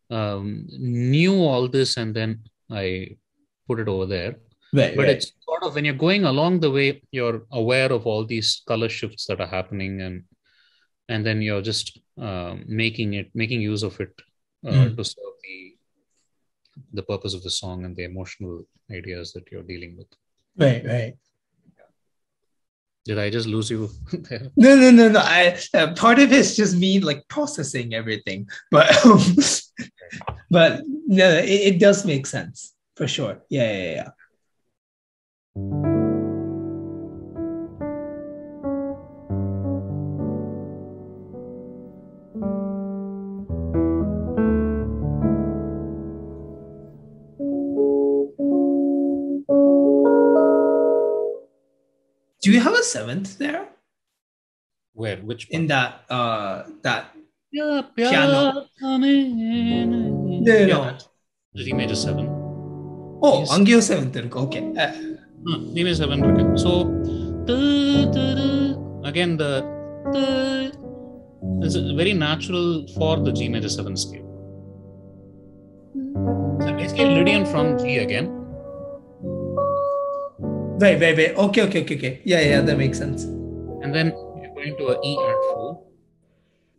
um, knew all this and then I put it over there Right, but right. it's sort of when you're going along the way you're aware of all these color shifts that are happening and and then you're just um, making it making use of it uh, Mm. to serve the the purpose of the song and the emotional ideas that you're dealing with right, right. did i just lose you No, no, no, no. I uh, part of it's just me like processing everything, but um, but no, it, it does make sense for sure. Yeah, yeah, yeah. Do you have a seventh there where which in that uh that yeah, piano? no, No, no, no. D major seven. Oh, Yes. Angio seventh. Okay. Uh, Hmm, D major seven. Okay. So again the du- is very natural for the G major seven scale. So basically Lydian from G again. Right, right, right. Okay, okay, okay, okay. Yeah, yeah, that makes sense. And then you're going to a E add 4.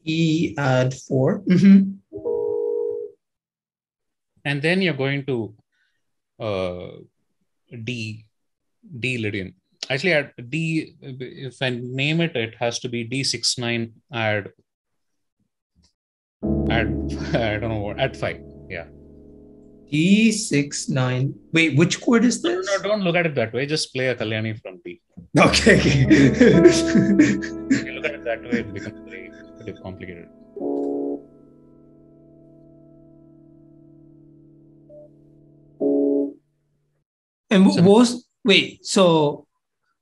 E add 4. Mm-hmm. And then you're going to uh, D, D Lydian. Actually, at D, if I name it, it has to be D69 add, add, I don't know what, at 5. D six nine. Wait, which chord is this? no, don't look at it that way. Just play a Kalyani from D. Okay, you look at it that way, it becomes very, very complicated. And So- what was wait? So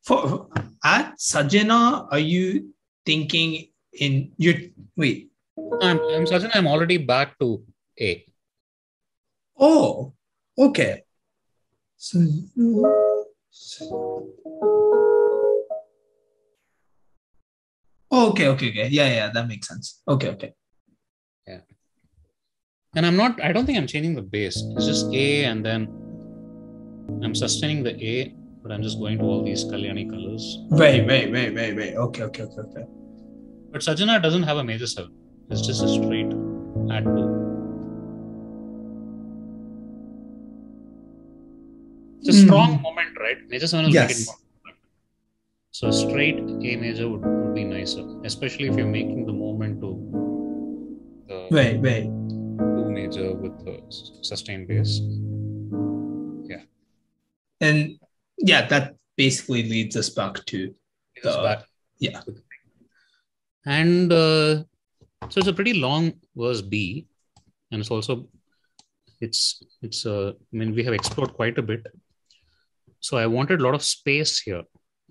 for at Sajana, are you thinking in your wait? I'm, I'm Sajjan, I'm already back to A. Oh, okay. So, Oh, okay, okay, okay. Yeah, yeah, that makes sense. Okay, okay. Yeah. And I'm not, I don't think I'm changing the bass. It's just A and then I'm sustaining the A, but I'm just going to all these Kalyani colors. Wait, wait, wait, wait, wait. Okay, okay, okay, okay. But Sajjana doesn't have a major seven. It's just a straight add two. It's a strong moment, right? Major seven will make it Yes. more. So a straight A major would, would be nicer, especially if you're making the moment to the Right, right. two major with the sustained bass. Yeah. And yeah, that basically leads us back to Uh, back. yeah. And uh, so it's a pretty long verse B, and it's also it's it's uh, I mean we have explored quite a bit. So I wanted a lot of space here,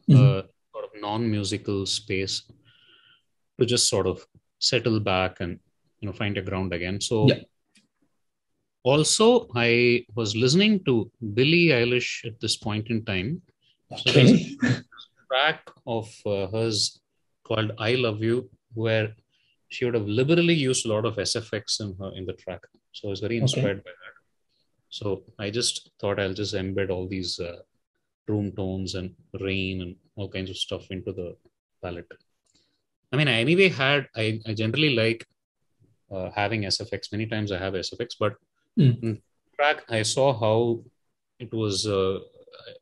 Mhm. uh, sort of non-musical space to just sort of settle back and you know find a ground again. So Yeah. also I was listening to Billie Eilish at this point in time. So okay. track of uh, hers called "I Love You," where she would have liberally used a lot of SFX in her in the track. So I was very inspired by that. So I just thought I'll just embed all these uh, room tones and rain and all kinds of stuff into the palette. I mean, I anyway had I, I generally like uh, having SFX. Many times I have SFX, but Mm. in track I saw how it was uh,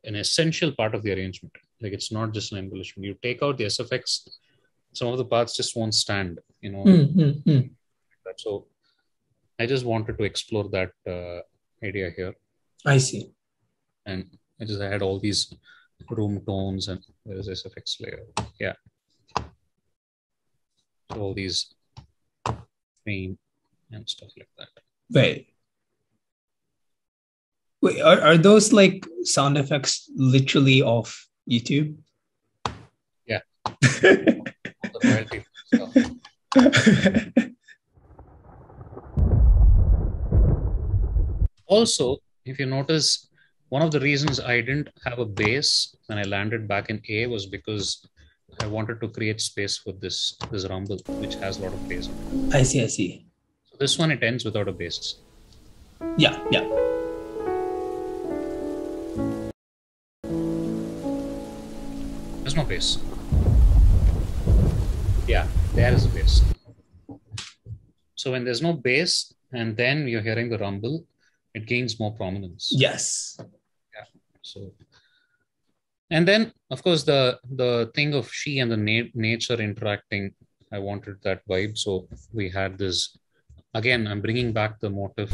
an essential part of the arrangement. Like it's not just an embellishment. You take out the SFX, some of the parts just won't stand. You know, Mm, mm, mm. so I just wanted to explore that uh, idea here, I see. and I just had all these room tones and there's SFX layer. Yeah, so all these rain and stuff like that. Right. Wait, are, are those like sound effects literally off YouTube? Yeah. The royalty stuff. Also, if you notice, one of the reasons I didn't have a bass when I landed back in A was because I wanted to create space for this this rumble, which has a lot of bass. I see, I see. So this one it ends without a bass. Yeah, yeah. There's no bass. Yeah, there is a bass. So when there's no bass and then you're hearing the rumble, it gains more prominence. Yes. So, and then of course the the thing of she and the na- nature interacting, I wanted that vibe. So we had this. Again, I'm bringing back the motif.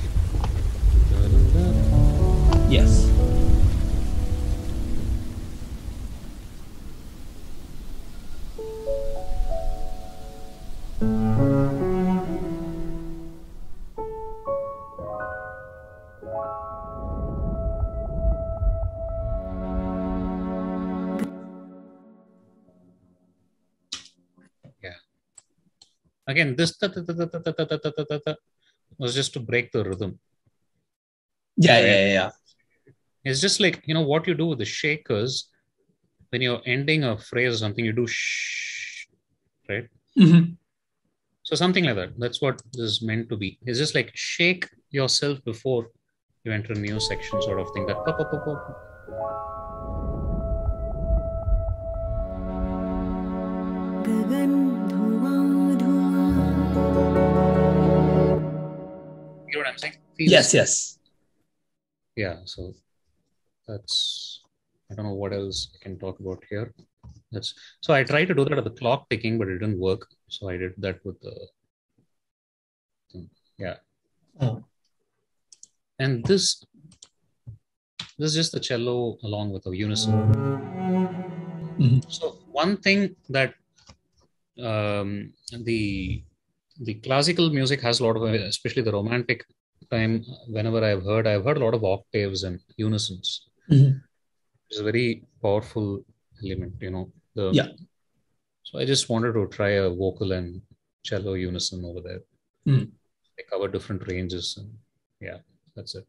Yes. again, this ta, ta, ta, was just to break the rhythm. Yeah, right? yeah, yeah. It's just like, you know, what you do with the shakers when you're ending a phrase or something, you do shh, right? Mm-hmm. So something like that. That's what this is meant to be. It's just like shake yourself before you enter a new section, sort of thing. That pop, pop, pop, pop. गगन धुआं you know what I'm saying? Feels- Yes, yes. Yeah. So that's. I don't know what else I can talk about here. That's so I tried to do that at the clock ticking, but it didn't work. So I did that with the. thing. Yeah. Oh. And this. This is just the cello along with a unison. Mhm. So one thing that um, the the classical music has a lot of, especially the romantic time. Whenever I've heard, I've heard a lot of octaves and unisons. Mhm. is a very powerful element, you know. The, Yeah. So I just wanted to try a vocal and cello unison over there. Mm. They cover different ranges, and yeah, that's it.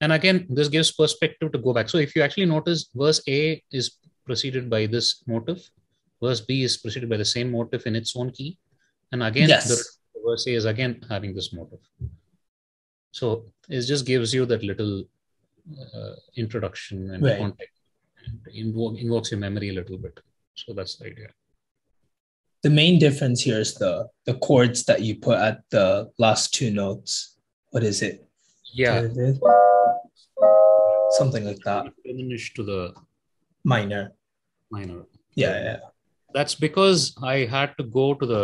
And again, this gives perspective to go back. So if you actually notice, verse A is preceded by this motive, verse B is preceded by the same motive in its own key, and again, Yes. the verse A is again having this motive. So it just gives you that little uh, introduction and Right. context, and invo- invokes your memory a little bit. So that's the idea. The main difference here is the the chords that you put at the last two notes. What is it? Yeah, Something like that. diminished to the Minor. minor. Yeah, yeah. That's because I had to go to the.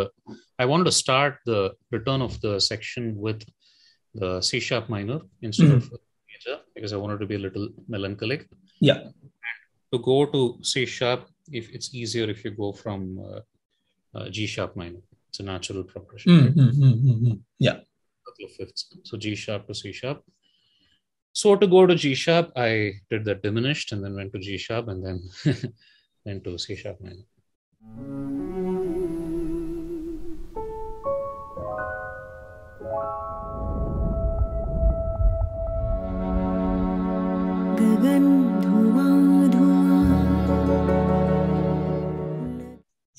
I wanted to start the return of the section with the C sharp minor instead Mhm. of major because I wanted to be a little melancholic. Yeah. To go to C sharp, if it's easier if you go from uh, uh, G sharp minor. It's a natural progression. Mm, right? mm, mm, mm, mm. Yeah. couple of fifths. So G sharp to C sharp. So to go to G sharp, I did that diminished and then went to G sharp and then went to C sharp minor.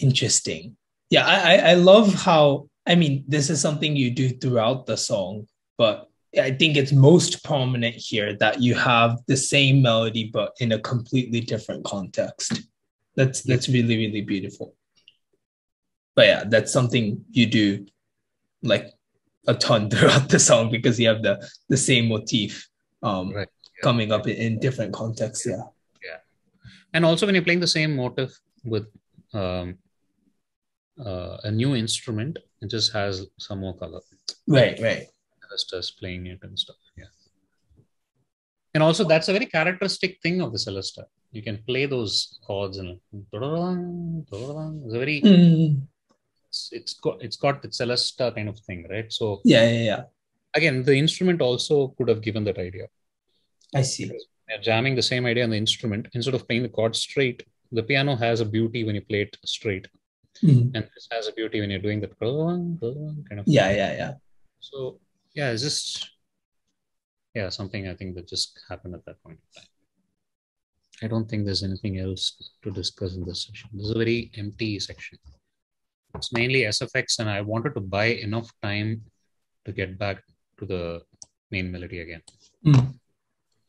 Interesting. Yeah, I, I love how I mean this is something you do throughout the song, but I think it's most prominent here that you have the same melody but in a completely different context. That's that's really really beautiful. But yeah, that's something you do like a ton throughout the song because you have the the same motif um Right. Coming up in, different contexts. Yeah. Yeah. And also when you're playing the same motive with um, uh, a new instrument, it just has some more color. Right, right. Just us playing it and stuff. Yeah. And also that's a very characteristic thing of the Celesta. You can play those chords and it's a very Mm, it's, it's got it's got the Celesta kind of thing, right? So yeah, yeah, yeah. again, the instrument also could have given that idea. I see. They're jamming the same idea on the instrument instead of playing the chord straight. The piano has a beauty when you play it straight, Mm. and this has a beauty when you're doing that kind of. Yeah, yeah, yeah. So yeah, it's just yeah something I think that just happened at that point in time. I don't think there's anything else to discuss in this session. This is a very empty section. It's mainly SFX, and I wanted to buy enough time to get back to the main melody again. Mm.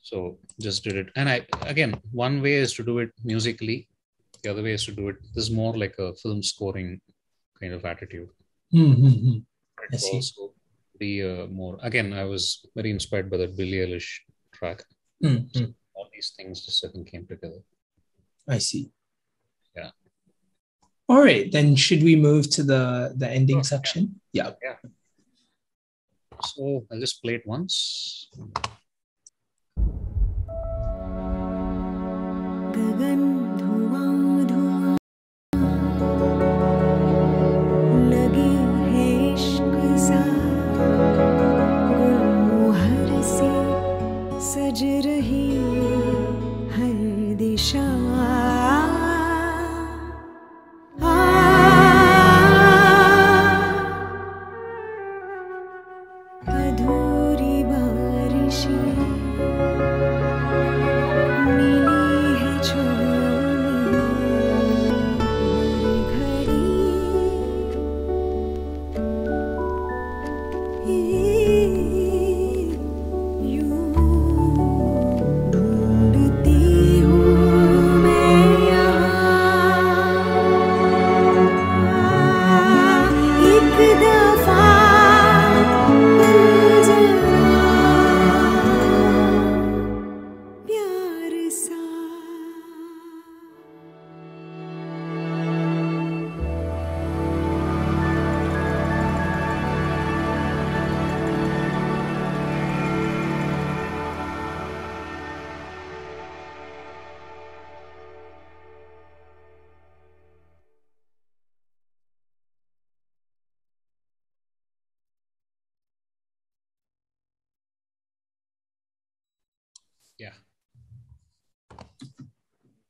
So just did it. And I again, one way is to do it musically. The other way is to do it. This is more like a film scoring kind of attitude. Mm, mm, mm. It I see. also be uh, more. Again, I was very inspired by that Billie Eilish track. Mm, mm. All these things just suddenly came together. I see. Yeah. All right, then should we move to the the ending Sure, yeah. section? Yeah. So I'll just play it once. bên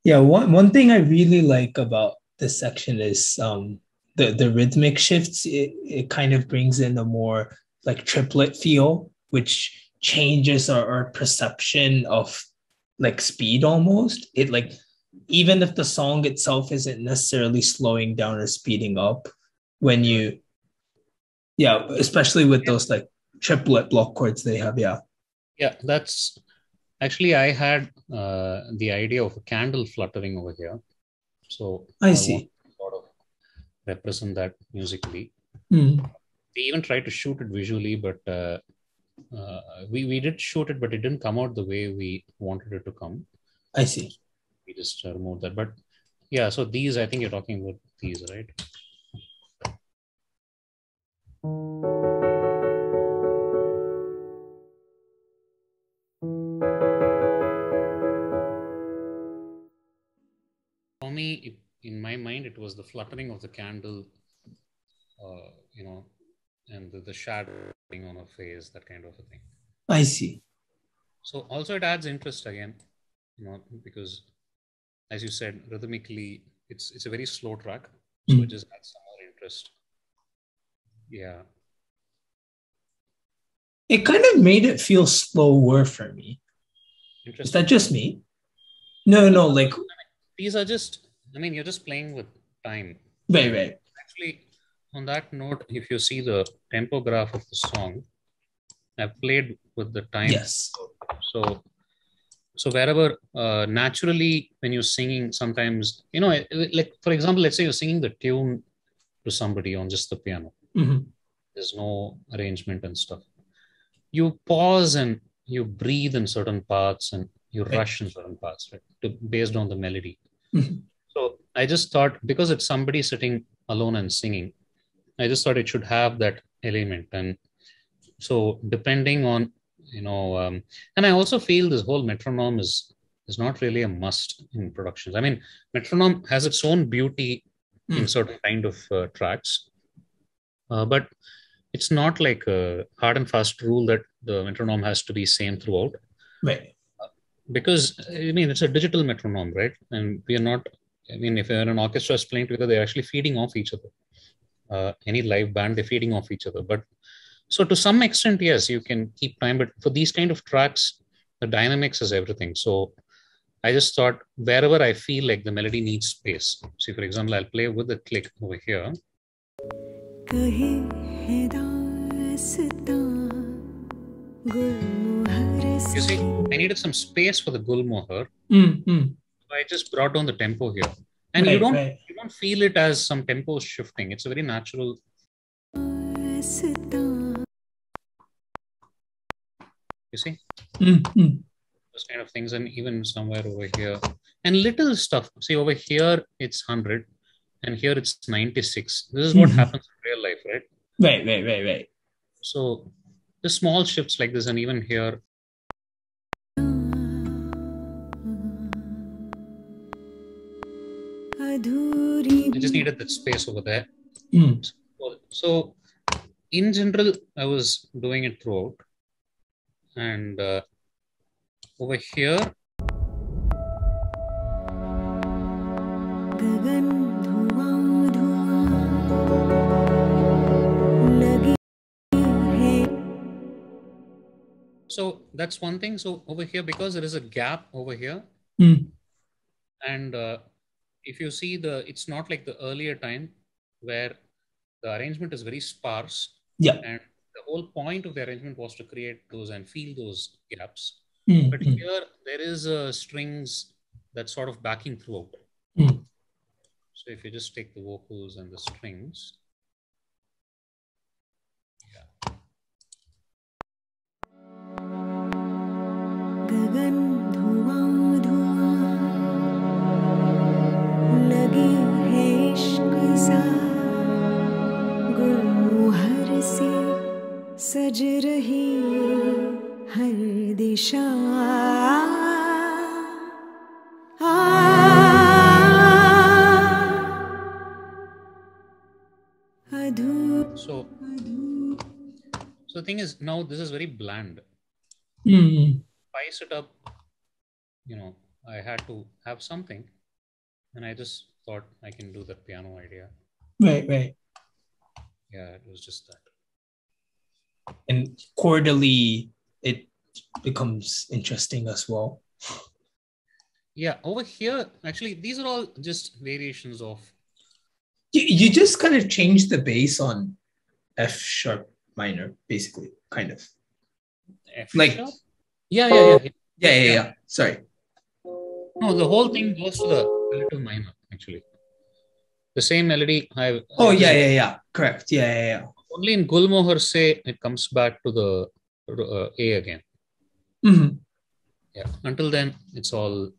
Yeah, one one thing I really like about this section is um the the rhythmic shifts. It it kind of brings in a more like triplet feel, which changes our, our perception of like speed almost. It like even if the song itself isn't necessarily slowing down or speeding up, when you yeah, especially with those like triplet block chords they have, yeah. Yeah, that's actually I had uh, the idea of a candle fluttering over here. So I see. sort of represent that musically. Mm, We even tried to shoot it visually, but uh, uh, we we did shoot it, but it didn't come out the way we wanted it to come. I see. We just removed that. But yeah, so these I think you're talking about these, right? It was the fluttering of the candle, uh, you know, and the, the shadowing on her face, that kind of a thing. I see. So also it adds interest again, you know, because as you said, rhythmically, it's it's a very slow track, so Mm. it just adds some more interest. Yeah, It kind of made it feel slower for me. Is that just me? No, no, like These are just, I mean, you're just playing with time. right, right. Actually, on that note, if you see the tempo graph of the song, I've played with the time. Yes. So, so wherever uh, naturally when you're singing, sometimes you know, like for example, let's say you're singing the tune to somebody on just the piano. Mhm. There's no arrangement and stuff. You pause and you breathe in certain parts and you Right. rush in certain parts, right? To, based on the melody. Mhm. So I just thought because it's somebody sitting alone and singing, I just thought it should have that element. And so depending on you know, um, and I also feel this whole metronome is is not really a must in productions. I mean, metronome has its own beauty in Mm. certain kind of uh, tracks, uh, but it's not like a hard and fast rule that the metronome has to be same throughout Right. because I mean it's a digital metronome, right? And we are not. I mean, if an orchestra is playing together, they're actually feeding off each other. Uh, any live band, they're feeding off each other. But so to some extent, yes, you can keep time. But for these kind of tracks, the dynamics is everything. So I just thought wherever I feel like the melody needs space. See, for example, I'll play with a click over here. You see, I needed some space for the Gulmohar. Mm-hmm. I just brought down the tempo here. And right, you don't right. you don't feel it as some tempo shifting. It's a very natural. You see? Mm-hmm. Those kind of things, and even somewhere over here. And little stuff. See, over here it's 100, and here it's 96. This is what mm-hmm. happens in real life, right? Right, right, right, right. So the small shifts like this, and even here, I just needed that space over there. Mm. So, so, in general, I was doing it throughout. And uh, over here, so that's one thing so over here because there is a gap over here mm. and uh, if you see the, it's not like the earlier time where the arrangement is very sparse. Yeah. And the whole point of the arrangement was to create those and feel those gaps. Mm-hmm. But here there is a strings that sort of backing throughout. Mm-hmm. So if you just take the vocals and the strings. सज रही हर दिशा आ, अधूर so so the thing is now this is very bland Mm. spice it up you know I had to have something, and I just thought I can do that piano idea. Right, right. Yeah, it was just that. And quarterly it becomes interesting as well. Yeah, over here, actually, these are all just variations of. You, you just kind of change the bass on F sharp minor, basically, kind of. F Like- sharp. Yeah, yeah, yeah. Yeah, yeah, yeah. Sorry. No, the whole thing goes to the relative minor, actually. The same melody. I. Oh, yeah, yeah, yeah. Correct. Yeah, yeah, yeah. Only in Gulmohar say it comes back to the uh, A again. Mhm. Yeah. Until then, it's all.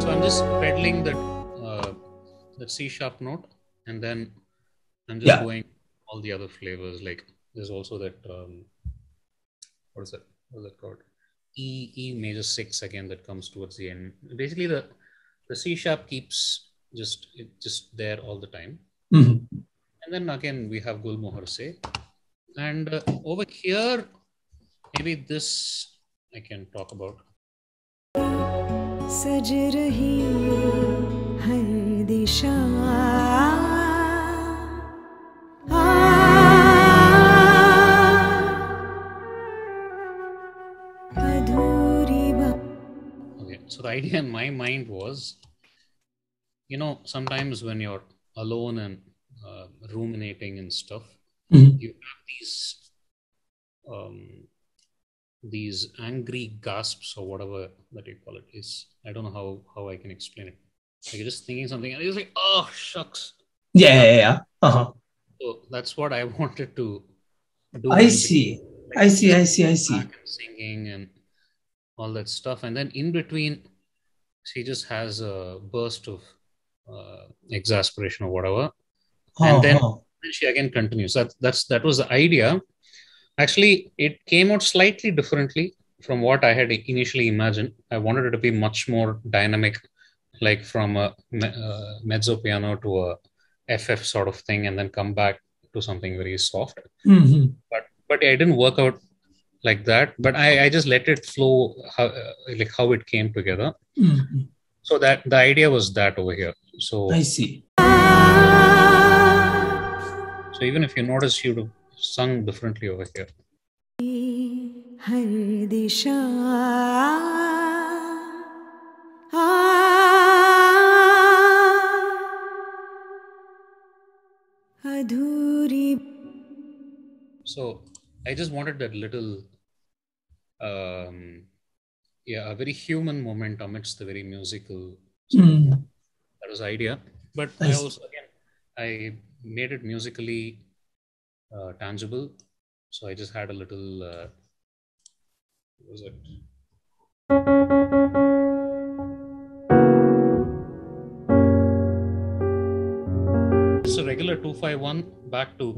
So I'm just pedaling that uh, that C sharp note, and then I'm just Yeah. going all the other flavors. Like there's also that um, what is that? What is that called? E E major six again that comes towards the end. Basically, the the C sharp keeps just it just there all the time. Mhm. And then again we have Gul Mohar say, and uh, over here maybe this I can talk about. So the idea in my mind was, you know, sometimes when you're alone and uh, ruminating and stuff, Mhm. you have these um, these angry gasps or whatever that you call it is. I don't know how how I can explain it. Like you're just thinking something and you're like, oh shucks. Yeah, yeah, yeah. Uh-huh. So that's what I wanted to do. I see. I see, I see, I see. and singing and all that stuff. And then in between, she just has a burst of uh, exasperation or whatever. And then- Uh-huh. She again continues. That that's that was the idea. Actually, it came out slightly differently from what I had initially imagined. I wanted it to be much more dynamic, like from a me- uh, mezzo piano to a FF sort of thing, and then come back to something very soft. Mhm. but but it didn't work out like that but i i just let it flow how, like how it came together mm-hmm. so that the idea was that over here so i see so even if you notice you'd have sung differently over here so i just wanted that little um yeah a very human moment amidst the very musical Mm. that was the idea. But i also again i made it musically uh, tangible. So i just had a little uh, what was it? It's a regular 251 back to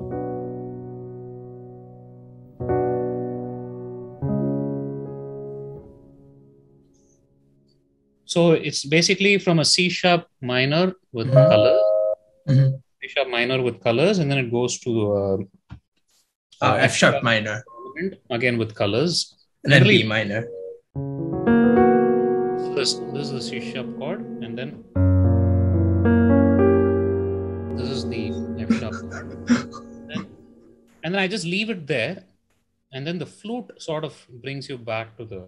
so it's basically from a C sharp minor with Mhm. colors, Mhm. C sharp minor with colors, and then it goes to uh, Uh, F sharp minor again with colors. and then B minor. This, this is the C sharp chord, and then this is the F sharp chord. Then, and then I just leave it there, and then the flute sort of brings you back to the.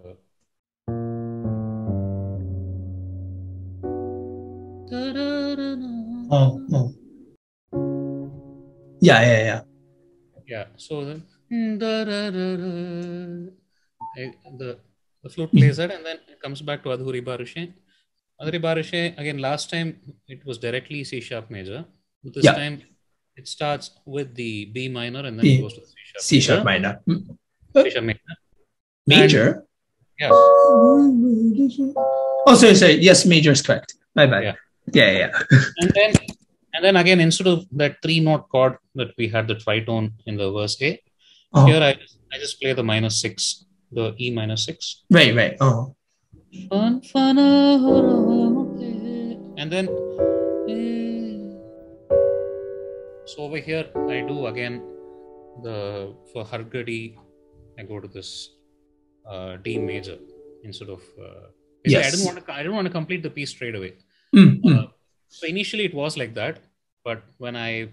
Oh, oh. Yeah, yeah, yeah. Yeah, so then eh, the the flute plays that, and then it comes back to Adhuri Barishe. Adhuri Barishe again. Last time it was directly C sharp major. But this Yeah. time it starts with the B minor and then B. it goes to the C sharp. C sharp major. minor. Mm. C sharp major. Major? Yeah. Oh, sorry, sorry. Yes, major is correct. My bad. Yeah. Yeah, yeah. and then and then again instead of that three note chord that we had the tritone in the verse A, Oh, here I I just play the minor six, the E minor six. right, right. Oh, oh, oh, okay. and then so over here I do again the for Hargadi I go to this uh, D major instead of uh, basically, I Yes. didn't want to I didn't want to complete the piece straight away. Mm, mm. Uh, so initially it was like that, but when I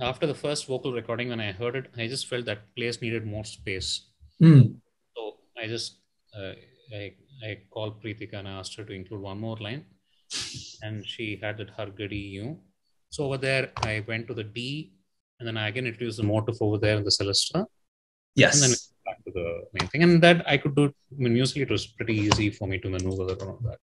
after the first vocal recording when I heard it, I just felt that place needed more space. Mm. So I just uh, I I called Preetika and I asked her to include one more line, and she had that Hargadi you. So over there I went to the D, and then I again introduced the motif over there in the Celesta, Yes. and then back to the main thing. And that I could do. I mean, musically it was pretty easy for me to maneuver around that.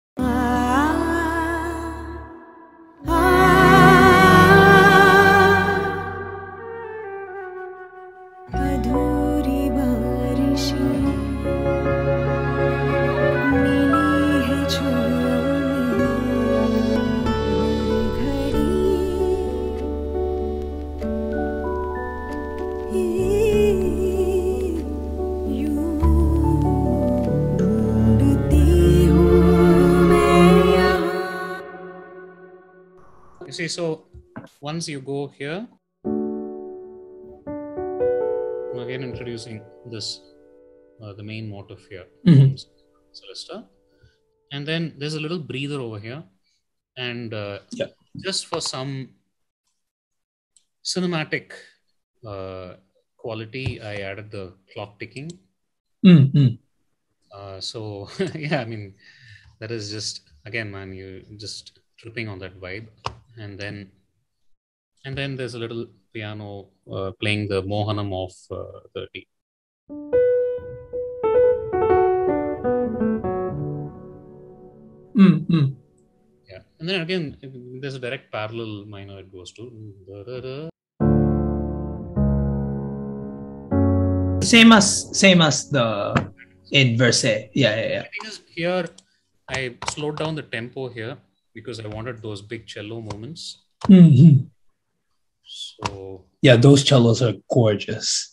See, so once you go here, I'm again introducing this, uh, the main motif here, Mhm. Celesta. And then there's a little breather over here. And uh, Yeah. just for some cinematic uh, quality, I added the clock ticking. Mm, mm. Uh, so, yeah, I mean, that is just, again, man, you just tripping on that vibe. And then, and then there's a little piano uh, playing the Mohanam of uh, the D. Mm, mm. Yeah. And then again, there's a direct parallel minor it goes to. Same as same as the in verse. Yeah, yeah, yeah. Here, I slowed down the tempo here because I wanted those big cello moments. Mhm. So, Yeah, those cellos are gorgeous.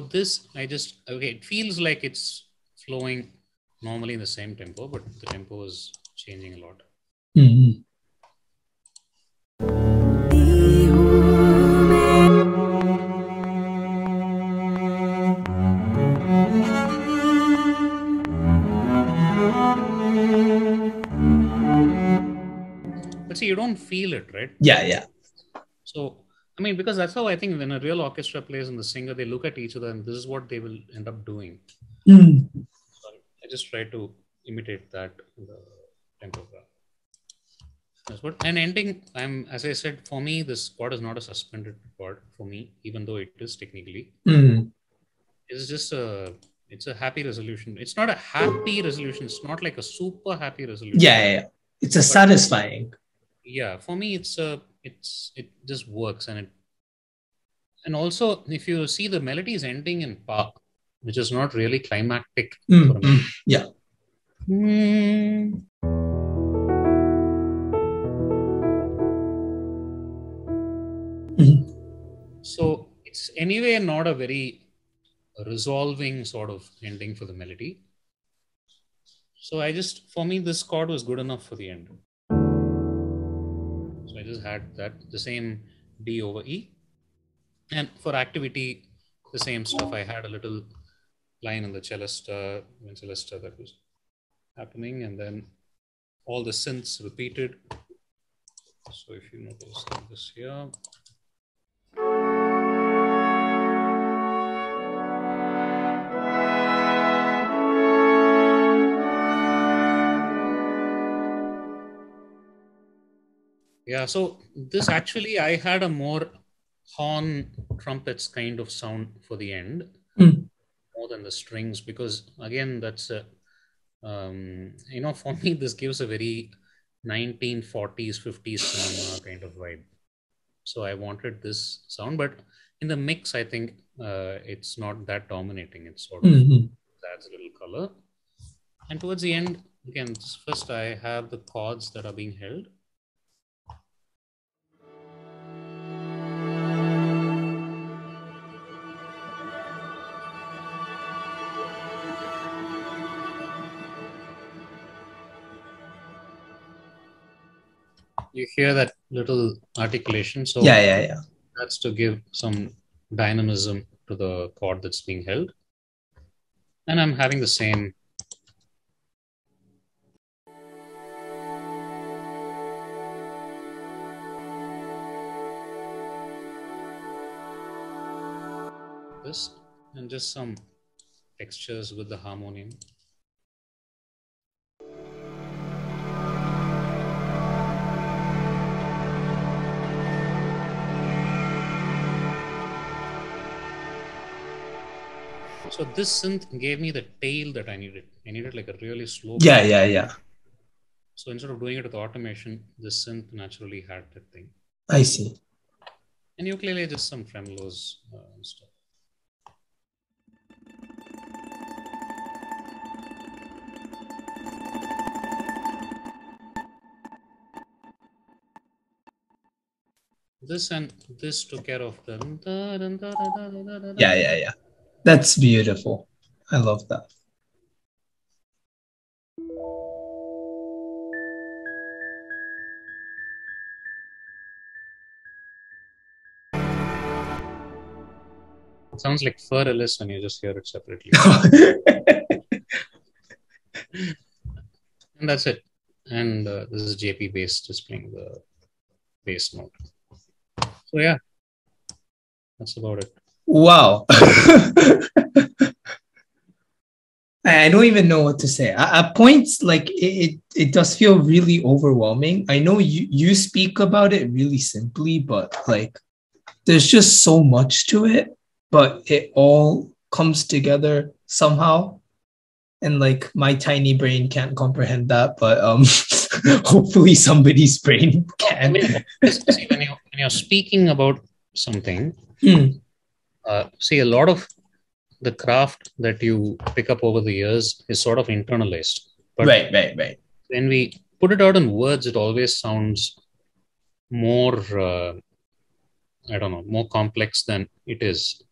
For this i just okay it feels like it's flowing normally in the same tempo but the tempo is changing a lot Mhm. but see you don't feel it right Yeah, yeah. so i mean because that's how i think when a real orchestra plays and the singer they look at each other and this is what they will end up doing Mm. i just try to imitate that in the tempo. That's what and ending i'm as i said for me this chord is not a suspended chord for me even though it is technically Mm. it's just a it's a happy resolution it's not a happy resolution it's not like a super happy resolution Yeah, yeah, yeah. It's a satisfying. yeah for me it's a it's it just works and it and also if you see the melody is ending in pa which is not really climactic Mm, for me. mm. Yeah. Mhm. so it's anyway not a very resolving sort of ending for the melody so i just for me this chord was good enough for the end i just had that the same d over e. And for activity the same stuff. I had a little line in the celesta uh, in celesta uh, that was happening and then all the synths repeated. So if you notice this here Yeah, so this actually, I had a more horn trumpets kind of sound for the end Mm. more than the strings because, again, that's a, um, you know, for me, this gives a very 1940s, 50s cinema kind of vibe. So I wanted this sound, but in the mix, I think uh, it's not that dominating. It's sort of Mhm. adds a little color. And towards the end, again, first I have the chords that are being held. You hear that little articulation. So Yeah, yeah, yeah. that's to give some dynamism to the chord that's being held. And I'm having the same. This and just some textures with the harmonium. So this synth gave me the tail that I needed. I needed like a really slow. Yeah, yeah, yeah. So instead of doing it with automation, this synth naturally had that thing. I see. And ukulele just some tremolos uh, and stuff. This and this took care of the. Yeah, yeah, yeah. That's beautiful. I love that. Sounds like Für Elise when you just hear it separately. and that's it. And uh, this is JP bass just playing the bass note. So yeah, that's about it. Wow. I don't even know what to say. At, at points, like it, it, it does feel really overwhelming. I know you, you speak about it really simply, but like there's just so much to it, but it all comes together somehow. And like my tiny brain can't comprehend that, but um hopefully somebody's brain I can. mean, when, you're, when you're speaking about something, Hmm. Uh, see, a lot of the craft that you pick up over the years is sort of internalized. But Right, right, right. when we put it out in words, it always sounds more, uh, I don't know, more complex than it is.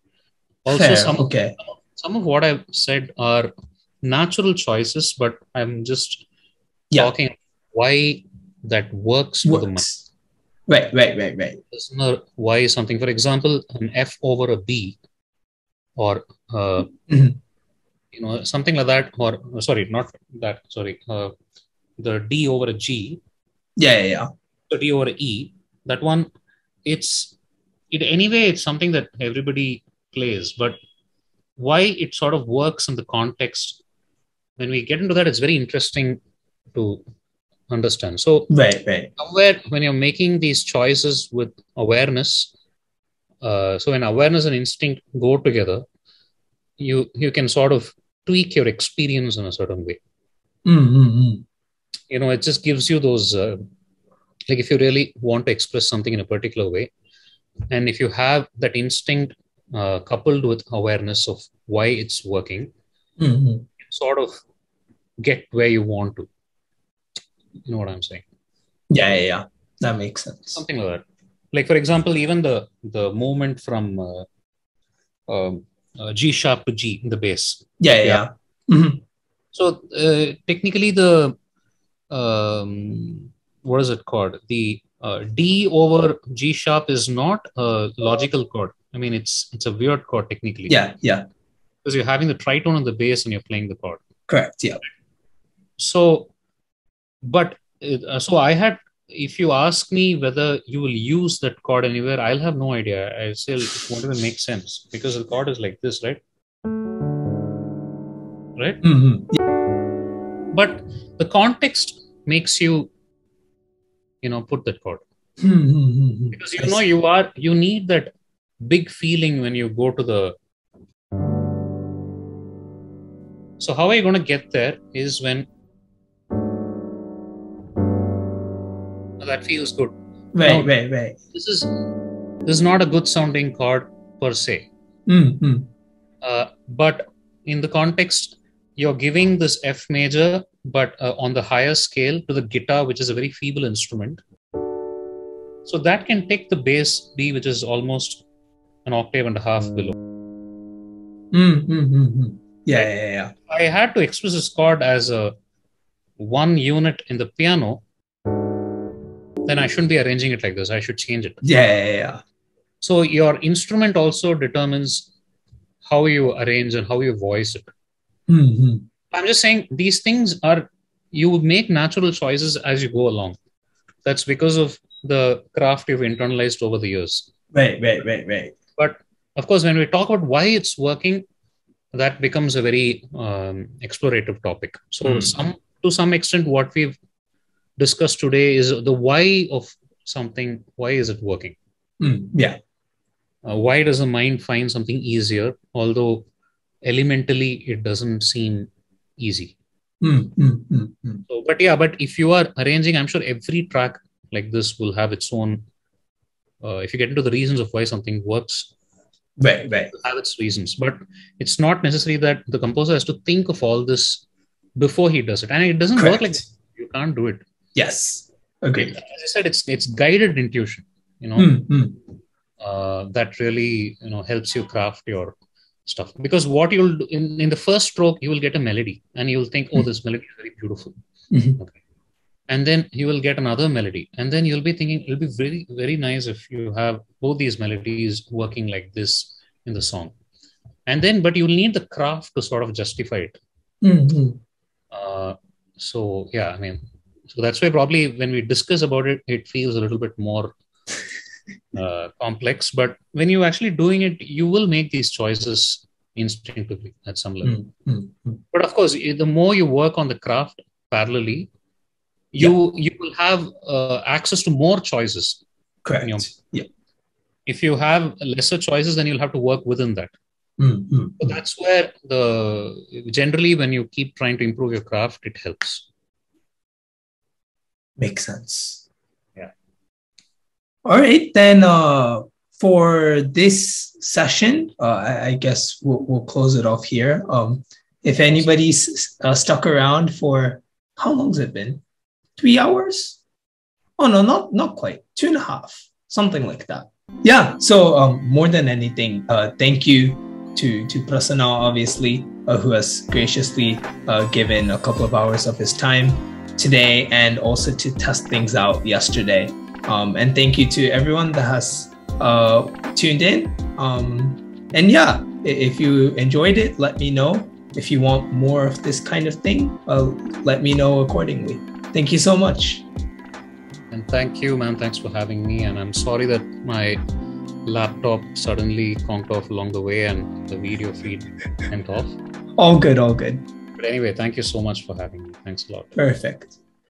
Also, Fair, some, okay. some of what I've said are natural choices, but I'm just Yeah. talking why that works for the mind. Right, right, right, right. listener why something for example an f over a b or uh, you know something like that or uh, sorry not that sorry uh, the d over a g Yeah, yeah, yeah. the d over a e that one it's it anyway it's something that everybody plays but why it sort of works in the context when we get into that it's very interesting to understand so Right, right. somewhere when you're making these choices with awareness uh, so when awareness and instinct go together you you can sort of tweak your experience in a certain way Mm-hmm. you know it just gives you those uh, like if you really want to express something in a particular way and if you have that instinct uh, coupled with awareness of why it's working Mm-hmm. sort of get where you want to you know what i'm saying Yeah, yeah, yeah. That makes sense. something like that like for example even the the movement from uh, um, uh, g sharp to g in the bass Yeah, yeah. yeah. Mhm. so uh, technically the um, what is it called the uh, d over g sharp is not a logical chord i mean it's it's a weird chord technically Yeah, yeah. because you're having the tritone on the bass and you're playing the chord Correct. Yeah. so but uh, so i had if you ask me whether you will use that chord anywhere i'll have no idea i still it won't even make sense because the chord is like this right right Mm-hmm. but the context makes you you know put that chord Mm-hmm. because you know you are you need that big feeling when you go to the so how are you going to get there is when that feels good Right, Now- right, right. This is this is not a good sounding chord per se. Mm, mm. Uh, but in the context, you're giving this F major, but uh, on the higher scale to the guitar, which is a very feeble instrument. So that can take the bass B, which is almost an octave and a half below. Mm, mm, mm, mm. Yeah, yeah, yeah. I had to express this chord as a one unit in the piano, then I shouldn't be arranging it like this. I should change it. Yeah, yeah, yeah. So your instrument also determines how you arrange and how you voice it. Mm, mm. I'm just saying these things are you make natural choices as you go along. That's because of the craft you've internalized over the years. Right, right, right, right. But of course, when we talk about why it's working, that becomes a very um, explorative topic. So, Mm. some to some extent, what we've discussed today is the why of something. Why is it working? Mm, yeah. Uh, why does the mind find something easier, although elementally it doesn't seem easy? Mm, mm. So, but yeah, but if you are arranging, I'm sure every track like this will have its own. Uh, if you get into the reasons of why something works, Right, right. have its reasons, but it's not necessary that the composer has to think of all this before he does it, and it doesn't work Correct. like that. you can't do it. Yes. Agreed. As I said, it's it's guided intuition, you know, Mm, mm. uh, that really you know helps you craft your stuff. Because what you'll do in in the first stroke, you will get a melody, and you'll think, oh, this melody is very beautiful, Mhm. okay, and then you will get another melody, and then you'll be thinking it'll be very very nice if you have both these melodies working like this in the song, and then but you'll need the craft to sort of justify it. Mm, mm. Uh, so yeah, I mean, so that's why probably when we discuss about it, it feels a little bit more uh, complex. But when you're actually doing it, you will make these choices instinctively at some level. Mm, mm, mm. But of course, the more you work on the craft parallelly, you you will have uh, access to more choices. Correct. Yeah. Yeah. If you have lesser choices, then you'll have to work within that. Mm, mm, So that's where the generally when you keep trying to improve your craft, it helps. Makes sense. Yeah. All right, then uh, for this session, uh, I, I guess we'll, we'll close it off here. Um, if anybody's uh, stuck around for how long's it been? Three hours? Oh no, not not quite. Two and a half, something like that. Yeah. So um, more than anything, uh, thank you to to Prasanna, obviously, uh, who has graciously uh, given a couple of hours of his time today and also to test things out yesterday. Um, and thank you to everyone that has uh, tuned in. Um, and yeah, if you enjoyed it, let me know. If you want more of this kind of thing, uh, let me know accordingly. Thank you so much. And thank you, man. Thanks for having me. And I'm sorry that my laptop suddenly conked off along the way and the video feed went off. All good, all good. But anyway, thank you so much for having me. Thanks a lot. Perfect.